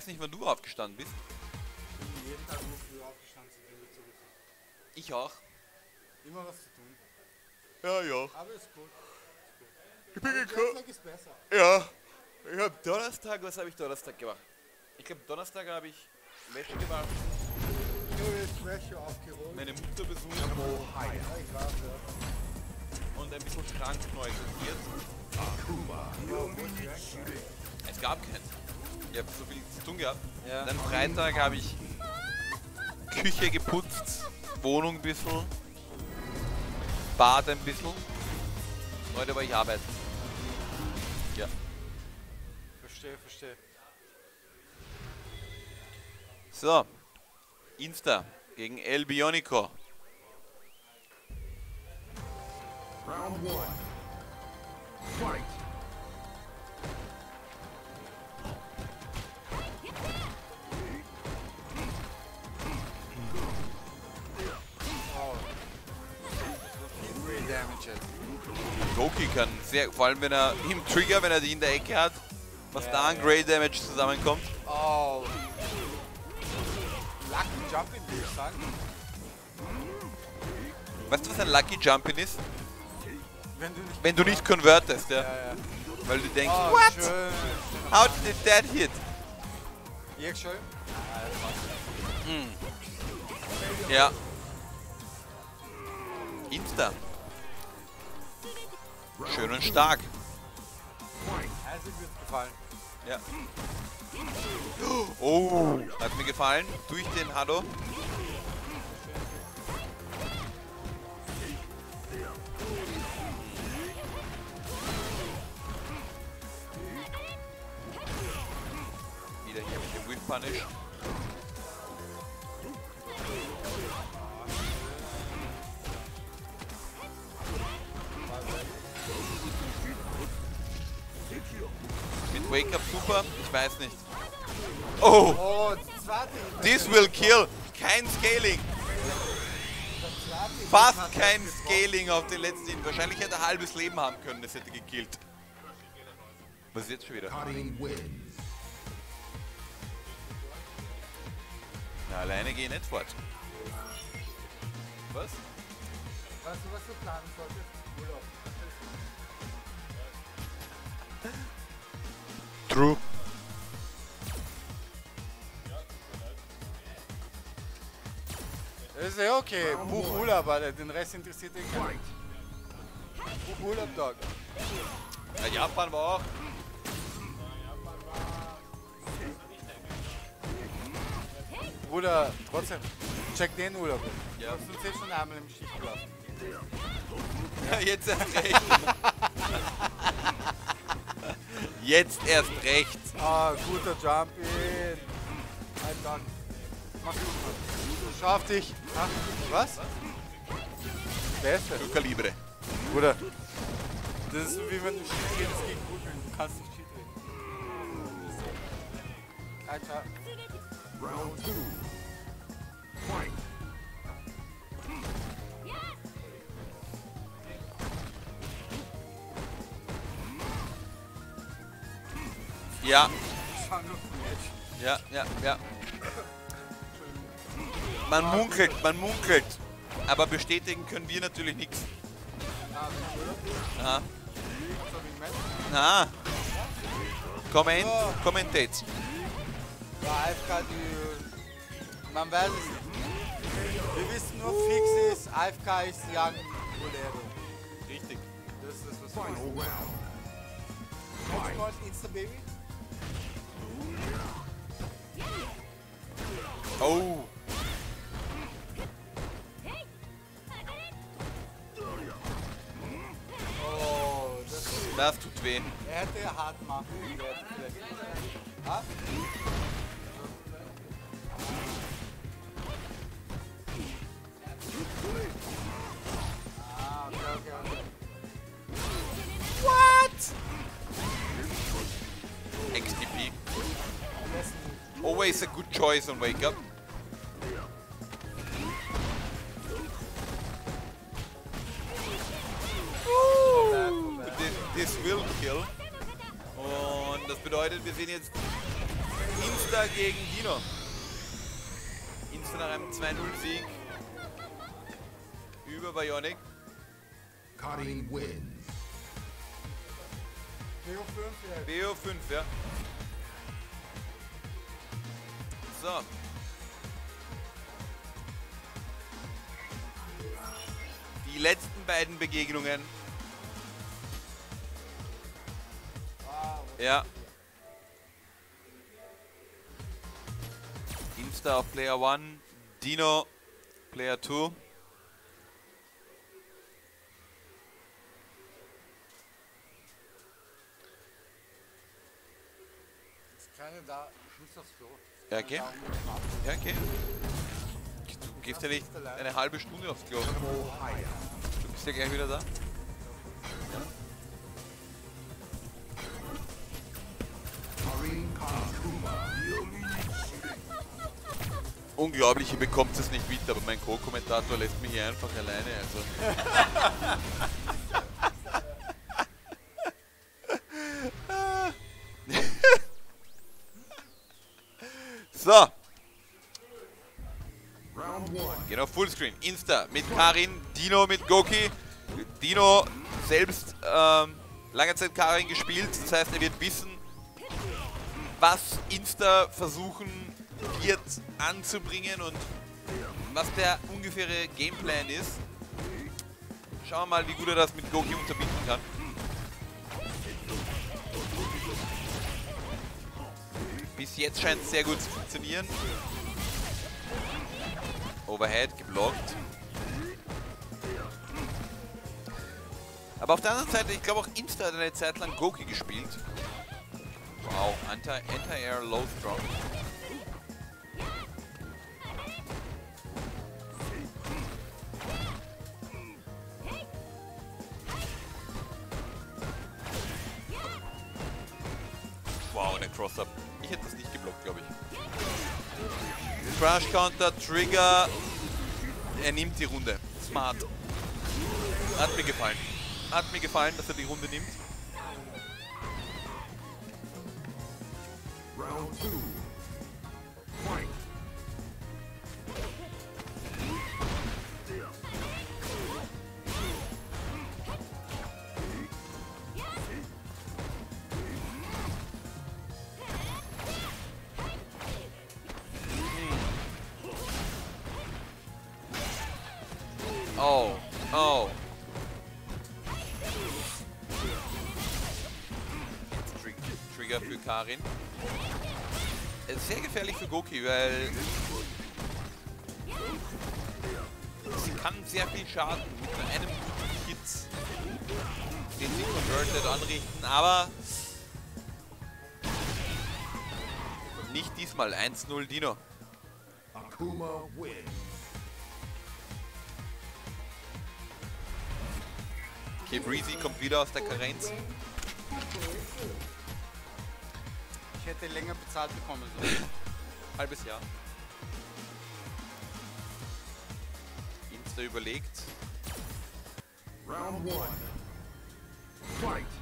Weiß nicht, wann du aufgestanden bist. Ich bin jeden Tag nur früh aufgestanden, seitdem wir zurück sind. Ich auch. Immer was zu tun. Ja, ja. Aber ist gut. Ich bin Donnerstag ist besser. Ja. Ich habe Donnerstag, was habe ich Donnerstag gemacht? Ich glaube, Donnerstag habe ich Wäsche aufgeholt. meine Mutter besucht weiß, ja. und ein bisschen Krankenhäuser sortiert. Es gab keinen. Ich habe so viel zu tun gehabt. Ja. Dann Freitag habe ich Küche geputzt, Wohnung ein bisschen, Bad ein bisschen. Heute war ich arbeiten. Ja. Verstehe, verstehe. So. Insta gegen El Bionico. Round one. Fight. Loki kann sehr, vor allem wenn er im Trigger, wenn er die in der Ecke hat, was da an Grey Damage zusammenkommt. Oh. Lucky Jumping, würde ich sagen. Weißt du, was ein Lucky Jumping ist? Wenn du nicht. Wenn du nicht convertest, ja. Ja, ja. Weil du denkst, Oh, what? schön. How did that hit? Hier schön. Ja. Insta. Schön und stark. Also wird gefallen. Ja. Oh, hat mir gefallen. Durch den Hado. Wieder hier mit dem Wind Punish. Wake Up super? Ich weiß nicht. Oh, Oh, this will kill. Kein Scaling. Fast kein Scaling auf den letzten. Wahrscheinlich hätte er halbes Leben haben können, das hätte gekillt. Was ist jetzt schon wieder? Na, alleine geh nicht fort. Was? Weißt du, was du planen solltest? True. Das ist ja okay. Buch Urlaub, Alter. Den Rest interessiert dich gar nicht. Buch Urlaub, Tag. Ja, Japan war auch. Bruder, trotzdem, check den Urlaub. Ja. Du hast uns jetzt schon einmal im Stich gelassen. Jetzt erst recht. Jetzt erst recht. Ah, guter Jump in. Ein Dank. Mach gut, Mann. Auf dich. Ah, was? Wer ist der? Kalibre. Bruder, das ist so wie wenn du Cheat redest gegen Googeln. Du kannst nicht Cheat reden. Alter, Round two. Fight. Ja, ja, ja, ja. Man munkelt, man munkelt. Aber bestätigen können wir natürlich nichts. Aha. Na. Comment, commentate. Ja, AFK, die. Man weiß es nicht. Wir wissen nur fix ist, AFK ist Young Bolero. Richtig. Das ist das, was wir wissen. round. Oh. Oh, das Das tut weh. Er hätte hart machen. XTP. Always a good choice on wake up. This, will kill. Und das bedeutet, wir sehen jetzt Insta gegen Dino. Insta nach einem 2-0-Sieg über Bionic. Karin wins. Theo 5, ja. BO5, ja. So. Die letzten beiden Begegnungen. Ja. Insta auf Player 1, Dino Player 2. Das Kleine da, ich muss aufs Klo. Ja, okay. Ja, okay. Du gehst ja nicht eine halbe Stunde aufs Klo. Du bist ja gleich wieder da. Karin Unglaublich, ihr bekommt es nicht mit, aber mein Co-Kommentator lässt mich hier einfach alleine. Also. so, auf Fullscreen. Insta mit Karin, Dino mit Goki. Dino selbst ähm, lange Zeit Karin gespielt, das heißt, er wird wissen, was Insta versuchen wird anzubringen und was der ungefähre Gameplan ist. Schauen wir mal, wie gut er das mit Goki unterbinden kann. Bis jetzt scheint es sehr gut zu funktionieren. Overhead geblockt. Aber auf der anderen Seite, ich glaube auch Insta hat eine Zeit lang Goki gespielt. Wow, Anti- Anti-Air Low Strong. Wow, eine Cross-Up. Ich hätte das nicht geblockt, glaube ich. Crash Counter, Trigger. Er nimmt die Runde. Smart. Hat mir gefallen. Hat mir gefallen, dass er die Runde nimmt. Nicht diesmal. 1-0 Dino. Akuma wins. Okay, Breezy kommt wieder aus der Karenz. Ich hätte länger bezahlt bekommen sollen. Halbes Jahr. Insta überlegt. Round one. Fight.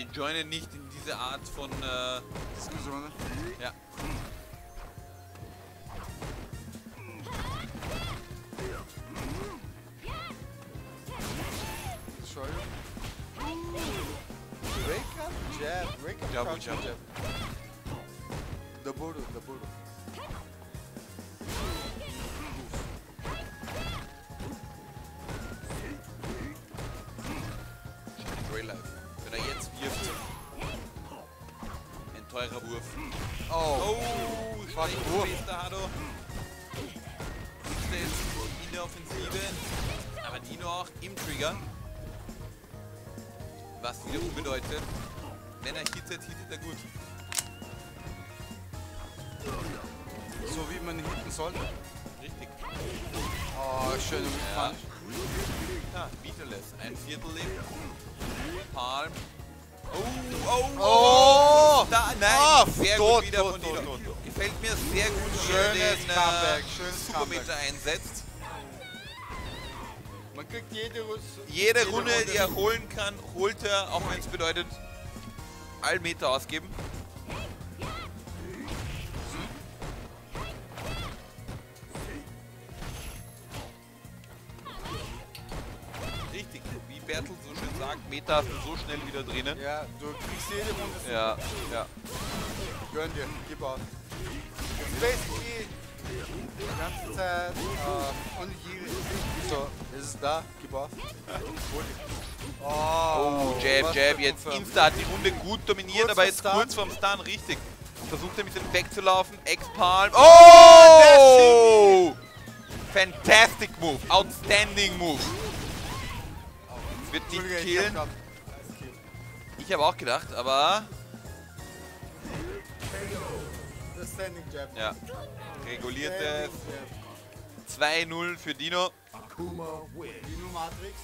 Wir joinen nicht in diese Art von äh, ja. Entschuldigung. Wake up, jab. Wake up, jabu. jab. Daburu, daburu. Teurer Wurf. Oh, Oh, Fuck, schlecht Wurf. jetzt in der Offensive. Aber Dino auch im Trigger. Was wiederum bedeutet, wenn er hittet, hittet er gut. so wie man hitten sollte. Richtig. Oh, schön Ja. umgefahren. Ja, Vitalis, ein Viertel Leben. Palm. Oh, oh, Oh! Da, nein, Ah, sehr tot, gut wieder tot, von tot, Gefällt mir sehr gut, wie Schönes er den Comeback, äh, schönes Supermeter einsetzt. Man kriegt jede, Rus Jede Runde, die er holen kann, holt er, auch wenn es bedeutet, Allmeter ausgeben. Hast du so schnell wieder drinnen. Ja, du kriegst jede Runde. Ja, ja. Gönn dir, gib aus. Basically die ganze Zeit äh, und hier so, ist es da, gib aus. Oh, Oh, Jab, Jab, jetzt. Insta hat die Runde gut dominiert, Kurz aber jetzt Stun. kurz vorm Stun, richtig. Versucht er ein bisschen wegzulaufen, Ex-Palm. Oh! Fantastic Move, outstanding Move. Wird hab killen. Ich habe auch gedacht, aber ja. Reguliertes Standing 2-0 für Dino. Dino Matrix.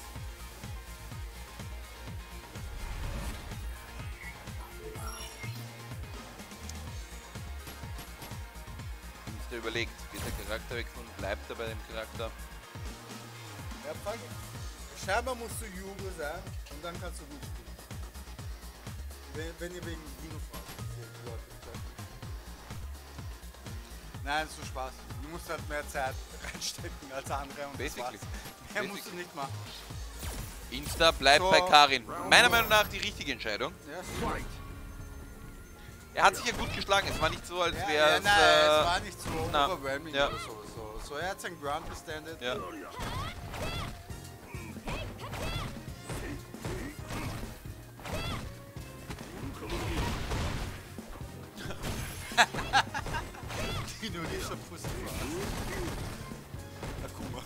Insta überlegt, geht der Charakter wechseln, bleibt er bei dem Charakter. Ja. Scheinbar musst du Jugo sein und dann kannst du gut spielen. Wenn, wenn ihr wegen Dino fragt. die Leute im Chat. Nein, so Spaß. Du musst halt mehr Zeit reinstecken als andere und Basically. das war's. Mehr musst Basically. du nicht machen. Insta bleibt So. bei Karin. Meiner Meinung nach die richtige Entscheidung. Ja. Er hat sich ja gut geschlagen. Es war nicht so, als ja, wäre ja, es. nein, es äh, war nicht so na, overwhelming ja. oder so, so. So, er hat seinen Ground gestandet. ja. Dino ist schon Pussy. Akuma.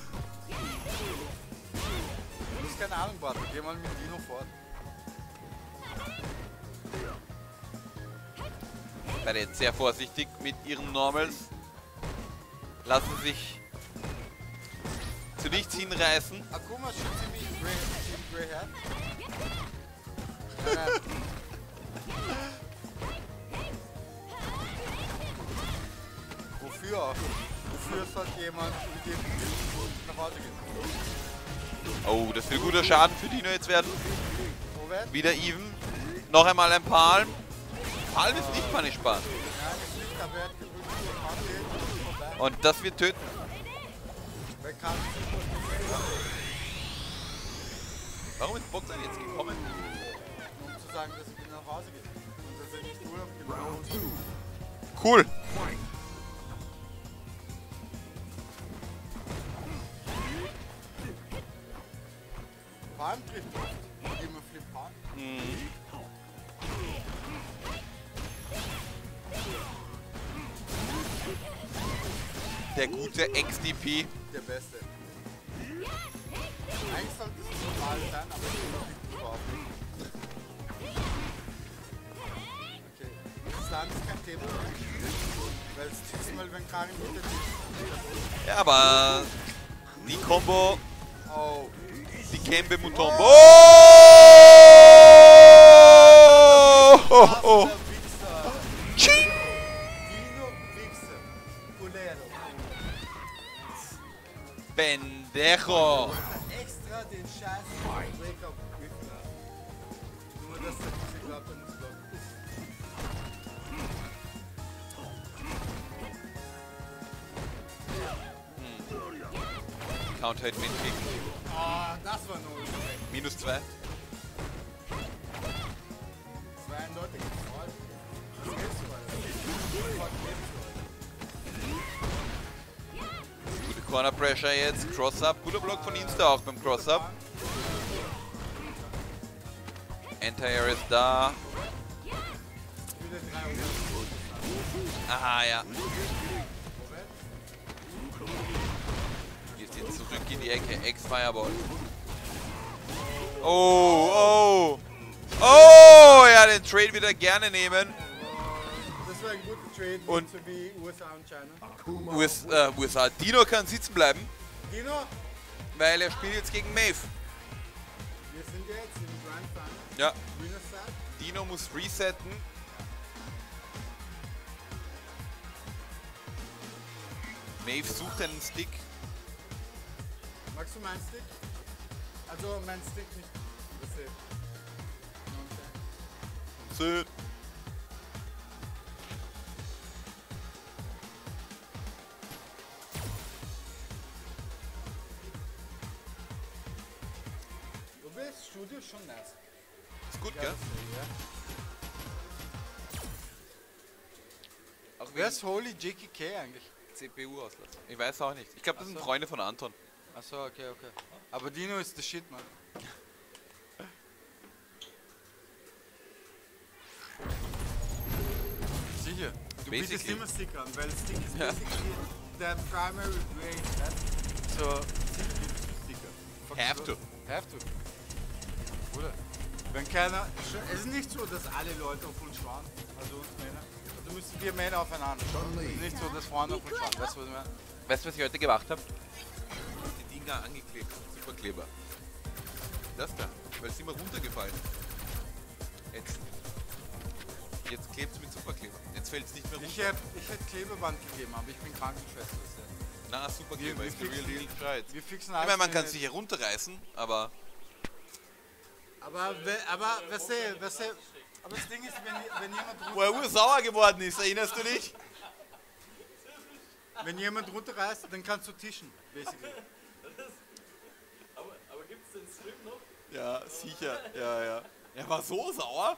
Du hast keine Ahnung, Bart. Geh mal mit Dino fort. Beide jetzt sehr vorsichtig mit ihren Normals. Lassen sich zu nichts hinreißen. Akuma schon ziemlich grey, grey hair. Nein, nein. Wofür? Wofür sollte jemand mit dem nach Hause gehen? Oh, das will guter Schaden für Dino jetzt werden. Wieder even. Noch einmal ein Palm. Palm ist nicht punishbar. Ist geht und ist das wird töten. Warum ist Boxer jetzt gekommen? sagen, dass ich nach Hause gehe. Und dann bin ich Urlaub Cool. Warmdrift. Immer flippant. Mhm. Der gute XDP. Der beste. Eigentlich sollte es total sein, aber ich bin noch nicht. Thema. Weil es diesmal, wenn Karin mit der Ja, aber die Combo, Oh. die Kembe Mutombo. Oh! Oh! Oh! Der Wichser. Ching! Dino Wichser. Bolero. Pendejo! Counter Hit Min-Kick. Ah, das war nur. Minus 2. Das war eindeutig gefreut. Das ist so, Alter. Gute Corner Pressure jetzt. Cross-Up. Guter Block von Insta auch beim Cross-Up. Anti-Air ist da. Aha, ja. Jetzt zurück in die Ecke. Ex-Fireball. Oh, oh. Oh, ja, den Trade wieder gerne nehmen. Das war ein guter Trade, Und- so wie USA und China. US, äh, USA. Dino kann sitzen bleiben, Dino, weil er spielt jetzt gegen Maeve. wir sind jetzt im Grand Final. Ja. Dino muss resetten. Maeve sucht einen Stick. Magst du meinen Stick? Also mein Stick nicht. Das ist Sit. Wobei das Studio ist schon nice. Ist gut, Ja, gell? ja. Auch Wer ist Holy JKK eigentlich? CPU auslassen. Ich weiß auch nicht. Ich glaube, das sind so. Freunde von Anton. Achso, okay, okay. Aber Dino ist der Shit, Mann. Sicher. Du bietest Basically. immer Stick an, weil Stick ist Ja. basically der primary way. Ne? So, sicher bietest du Sticker. Fuck Have so. to. Have to. Oder? Wenn keiner. Es ist nicht so, dass alle Leute auf uns schauen. Also uns Männer. Also müssen wir Männer aufeinander schauen. Es ist nicht so, dass Frauen auf uns schauen. Weißt du, was ich meine? Weißt du, was ich heute gemacht habe? Dinger angeklebt. Superkleber. Das da. Weil es immer runtergefallen. Jetzt. Jetzt klebt es mit Superkleber. Jetzt fällt es nicht mehr Ich runter. hätte ich hätt Klebeband gegeben, aber ich bin Krankenschwester. Na, Superkleber Wir- wir ist der real fixen- deal. Wir fixen Ich meine, man kann sich hier runterreißen, aber Aber, aber, weißt du, weißt du, aber das Ding ist, wenn, wenn jemand wo er ursauer geworden ist, erinnerst du dich? wenn jemand runterreißt, dann kannst du tischen, basically. Ja, sicher. Ja, ja. Er war so sauer,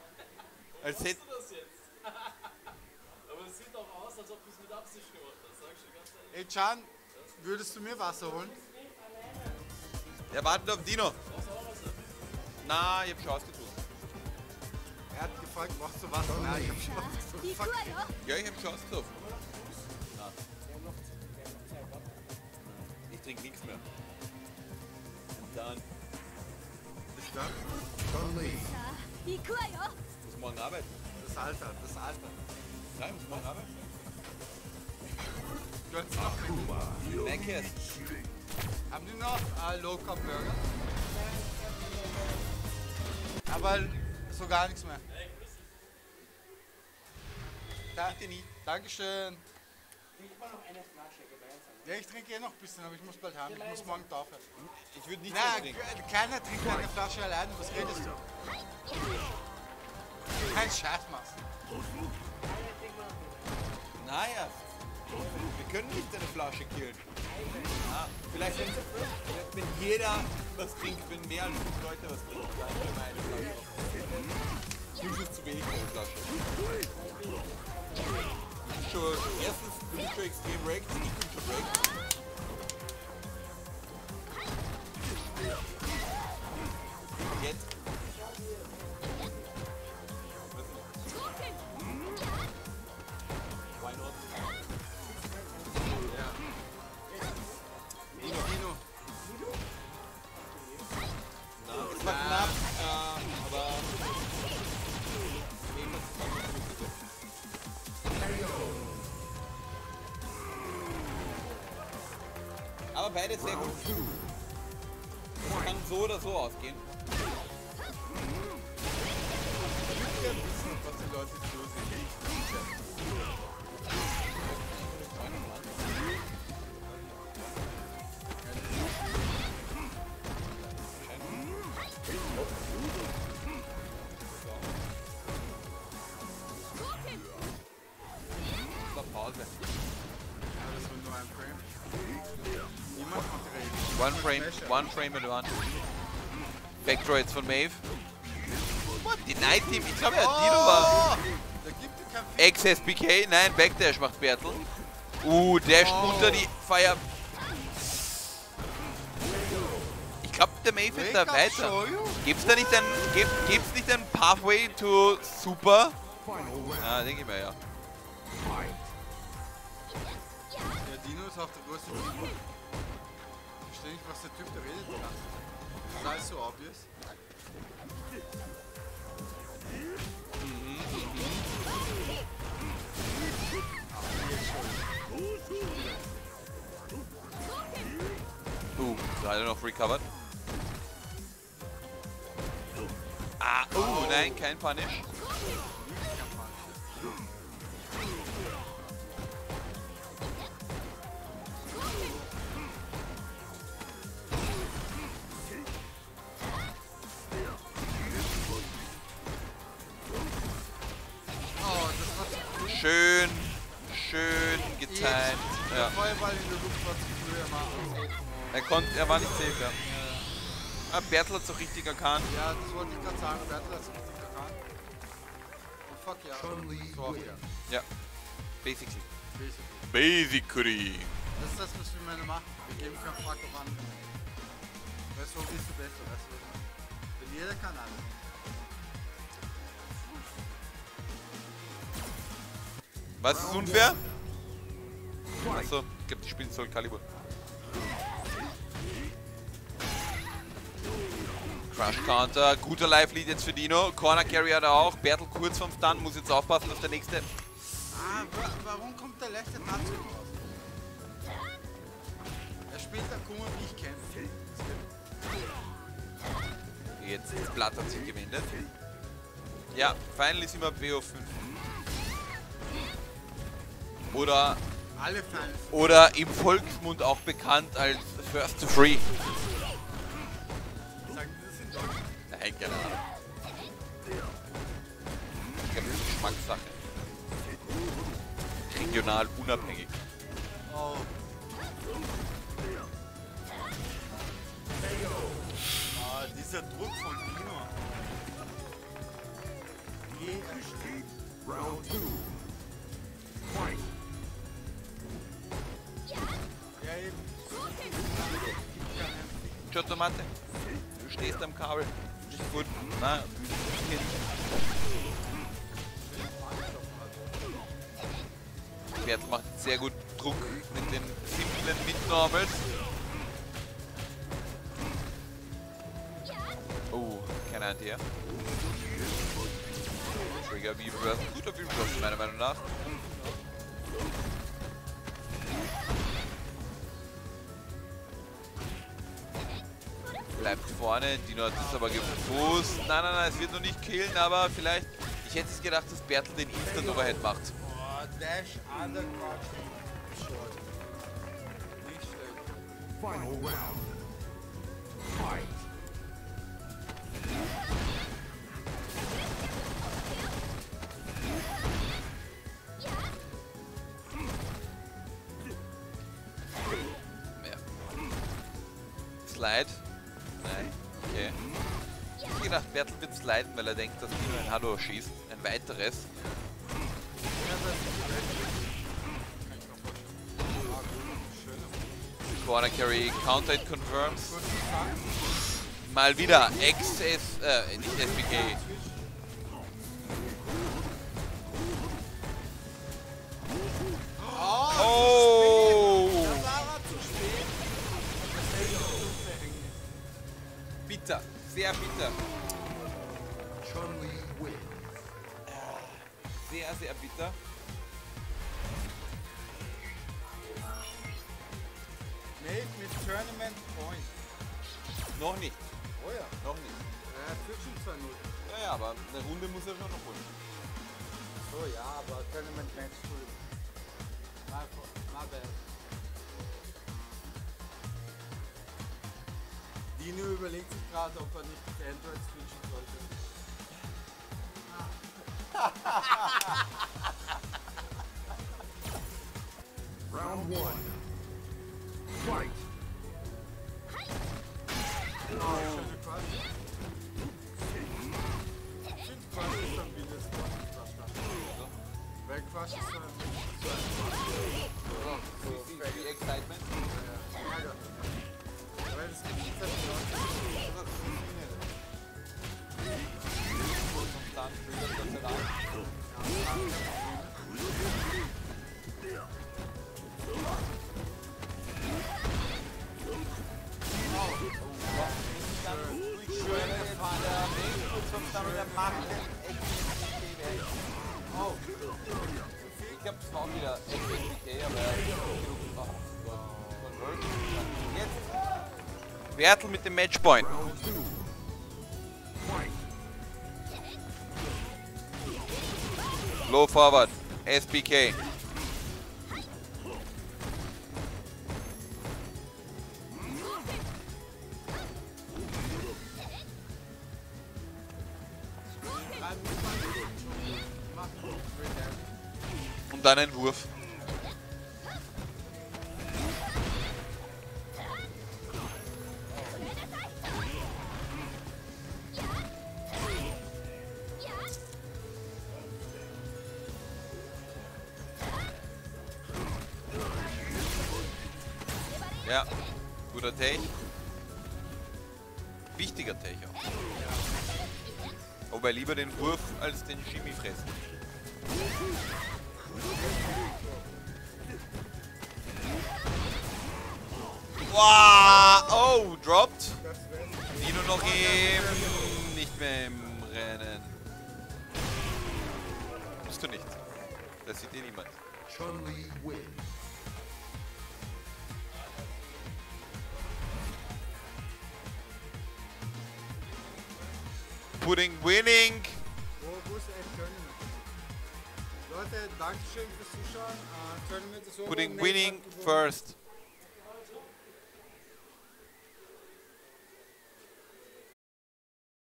als hätte. Aber es sieht auch aus, als ob du es mit Absicht gemacht hast, sag ich dir ganz ehrlich. Ey, Can, würdest du mir Wasser holen? Er wartet auf Dino. Na, ich hab schon ausgetrunken. Er hat gefragt, brauchst du Wasser? Nein, ich hab schon ausgetrunken. Fuck. Ja, ich hab schon. Na. Ich trinke nichts mehr. Und dann ne? Don Lee. Muss morgen arbeiten. Das Alter, das Alter. Nein, muss morgen arbeiten. Gönn's noch Kuba. Meckes. Haben die noch äh, Low-Cop-Burger? Aber so gar nichts mehr. Danke, Dankeschön. Ich war noch ja, ich trinke eh noch ein bisschen, aber ich muss bald heim. Ich muss morgen taufen. Ich würde nicht Na, trinken. ke- keiner trinkt eine Flasche alleine. Was redest du? Kein Scheiß machst. Naja. Wir können nicht eine Flasche killen. Ja, vielleicht wenn, wenn jeder was trinkt, wenn mehr als fünf Leute was trinken, dann können wir eine Flasche. Fünf ist zu wenig für eine Flasche. Schon, erstens bin ich schon extrem wrecked, ich beide sehr gut. Das kann so oder so ausgehen. One frame, one frame advantage. Backdroids von Maeve. What? Die Night Team, ich glaube ja, Dino war. Kein Ex-SBK, nein, Backdash macht Bertel. Uh, Dash unter die Fire. Ich glaube, der Maeve ist da weiter. Gibt's da nicht ein, gibt, gibt's nicht ein Pathway to Super? Round. Ja, denke ich mir ja. Der Dino ist auch der größte was der Typ da redet. die. Das ist alles so obvious. Uh, gerade noch recovered. Ah, uh, nein, kein Punish. Konnte, er war nicht safe, ja. Ah, Bertel hat so richtig erkannt. Ja, das wollte ich gerade sagen. Bertel hat es richtig erkannt. Oh fuck ja. So. Ja, basically. basically. Basically. Das ist das, was wir meine machen. Wir geben keinen Fuck auf andere. Weißt du, wo bist du besser, weißt du? Denn jeder kann alles. Was ist unfair? Achso, ich glaube, die spielen Soul Calibur. Crush Counter, guter Live-Lead jetzt für Dino. Corner Carry hat er auch. Bertel kurz vom Stun, muss jetzt aufpassen auf der nächste. Ah, wa warum kommt der letzte Tatsu raus? Er spielt Akuma, wie ich kenne. Jetzt das Blatt hat sich gewendet. Ja, finally sind wir BO5. Oder, oder im Volksmund auch bekannt als First to Free. Nein, keine Ahnung. Geschmackssache. Regional unabhängig. Oh. Ah, dieser Druck von Dino. Er steht. Round. Fight. Ja, eben. Giotto Matte, du stehst am Kabel. Gut. Na, Kind. Bertel macht sehr gut Druck mit den simplen Mid-Normals. Oh, keine Anti, Trigger Reverse. Guter Reverse, meiner Meinung nach. Bleibt vorne, Dino hat es aber gefusst. Nein, nein, nein, es wird noch nicht killen, aber vielleicht. Ich hätte es gedacht, dass Bertel den Instant Overhead macht. Dash. Final round. Fight. Slide? Gedacht, Bertel wird sliden, weil er denkt, dass Dino ein Hallo schießt. Ein weiteres. Corner Carry, Counter Hit confirms. Mal wieder XS, äh, nicht SBK. Oh! Bitter, sehr bitter. Sehr, sehr bitter. Nee, mit Tournament Point. Noch nicht. Oh ja. Noch nicht. Er führt schon 2-0. Ja, ja, aber eine Runde muss er schon noch holen. So, ja, aber Tournament Match, Entschuldigung. My, my bad. Dino überlegt sich gerade, ob er nicht Android switchen sollte. Round one. Fight. Schöne Quatsch. Ich Wertel mit dem Matchpoint. Low forward. SBK.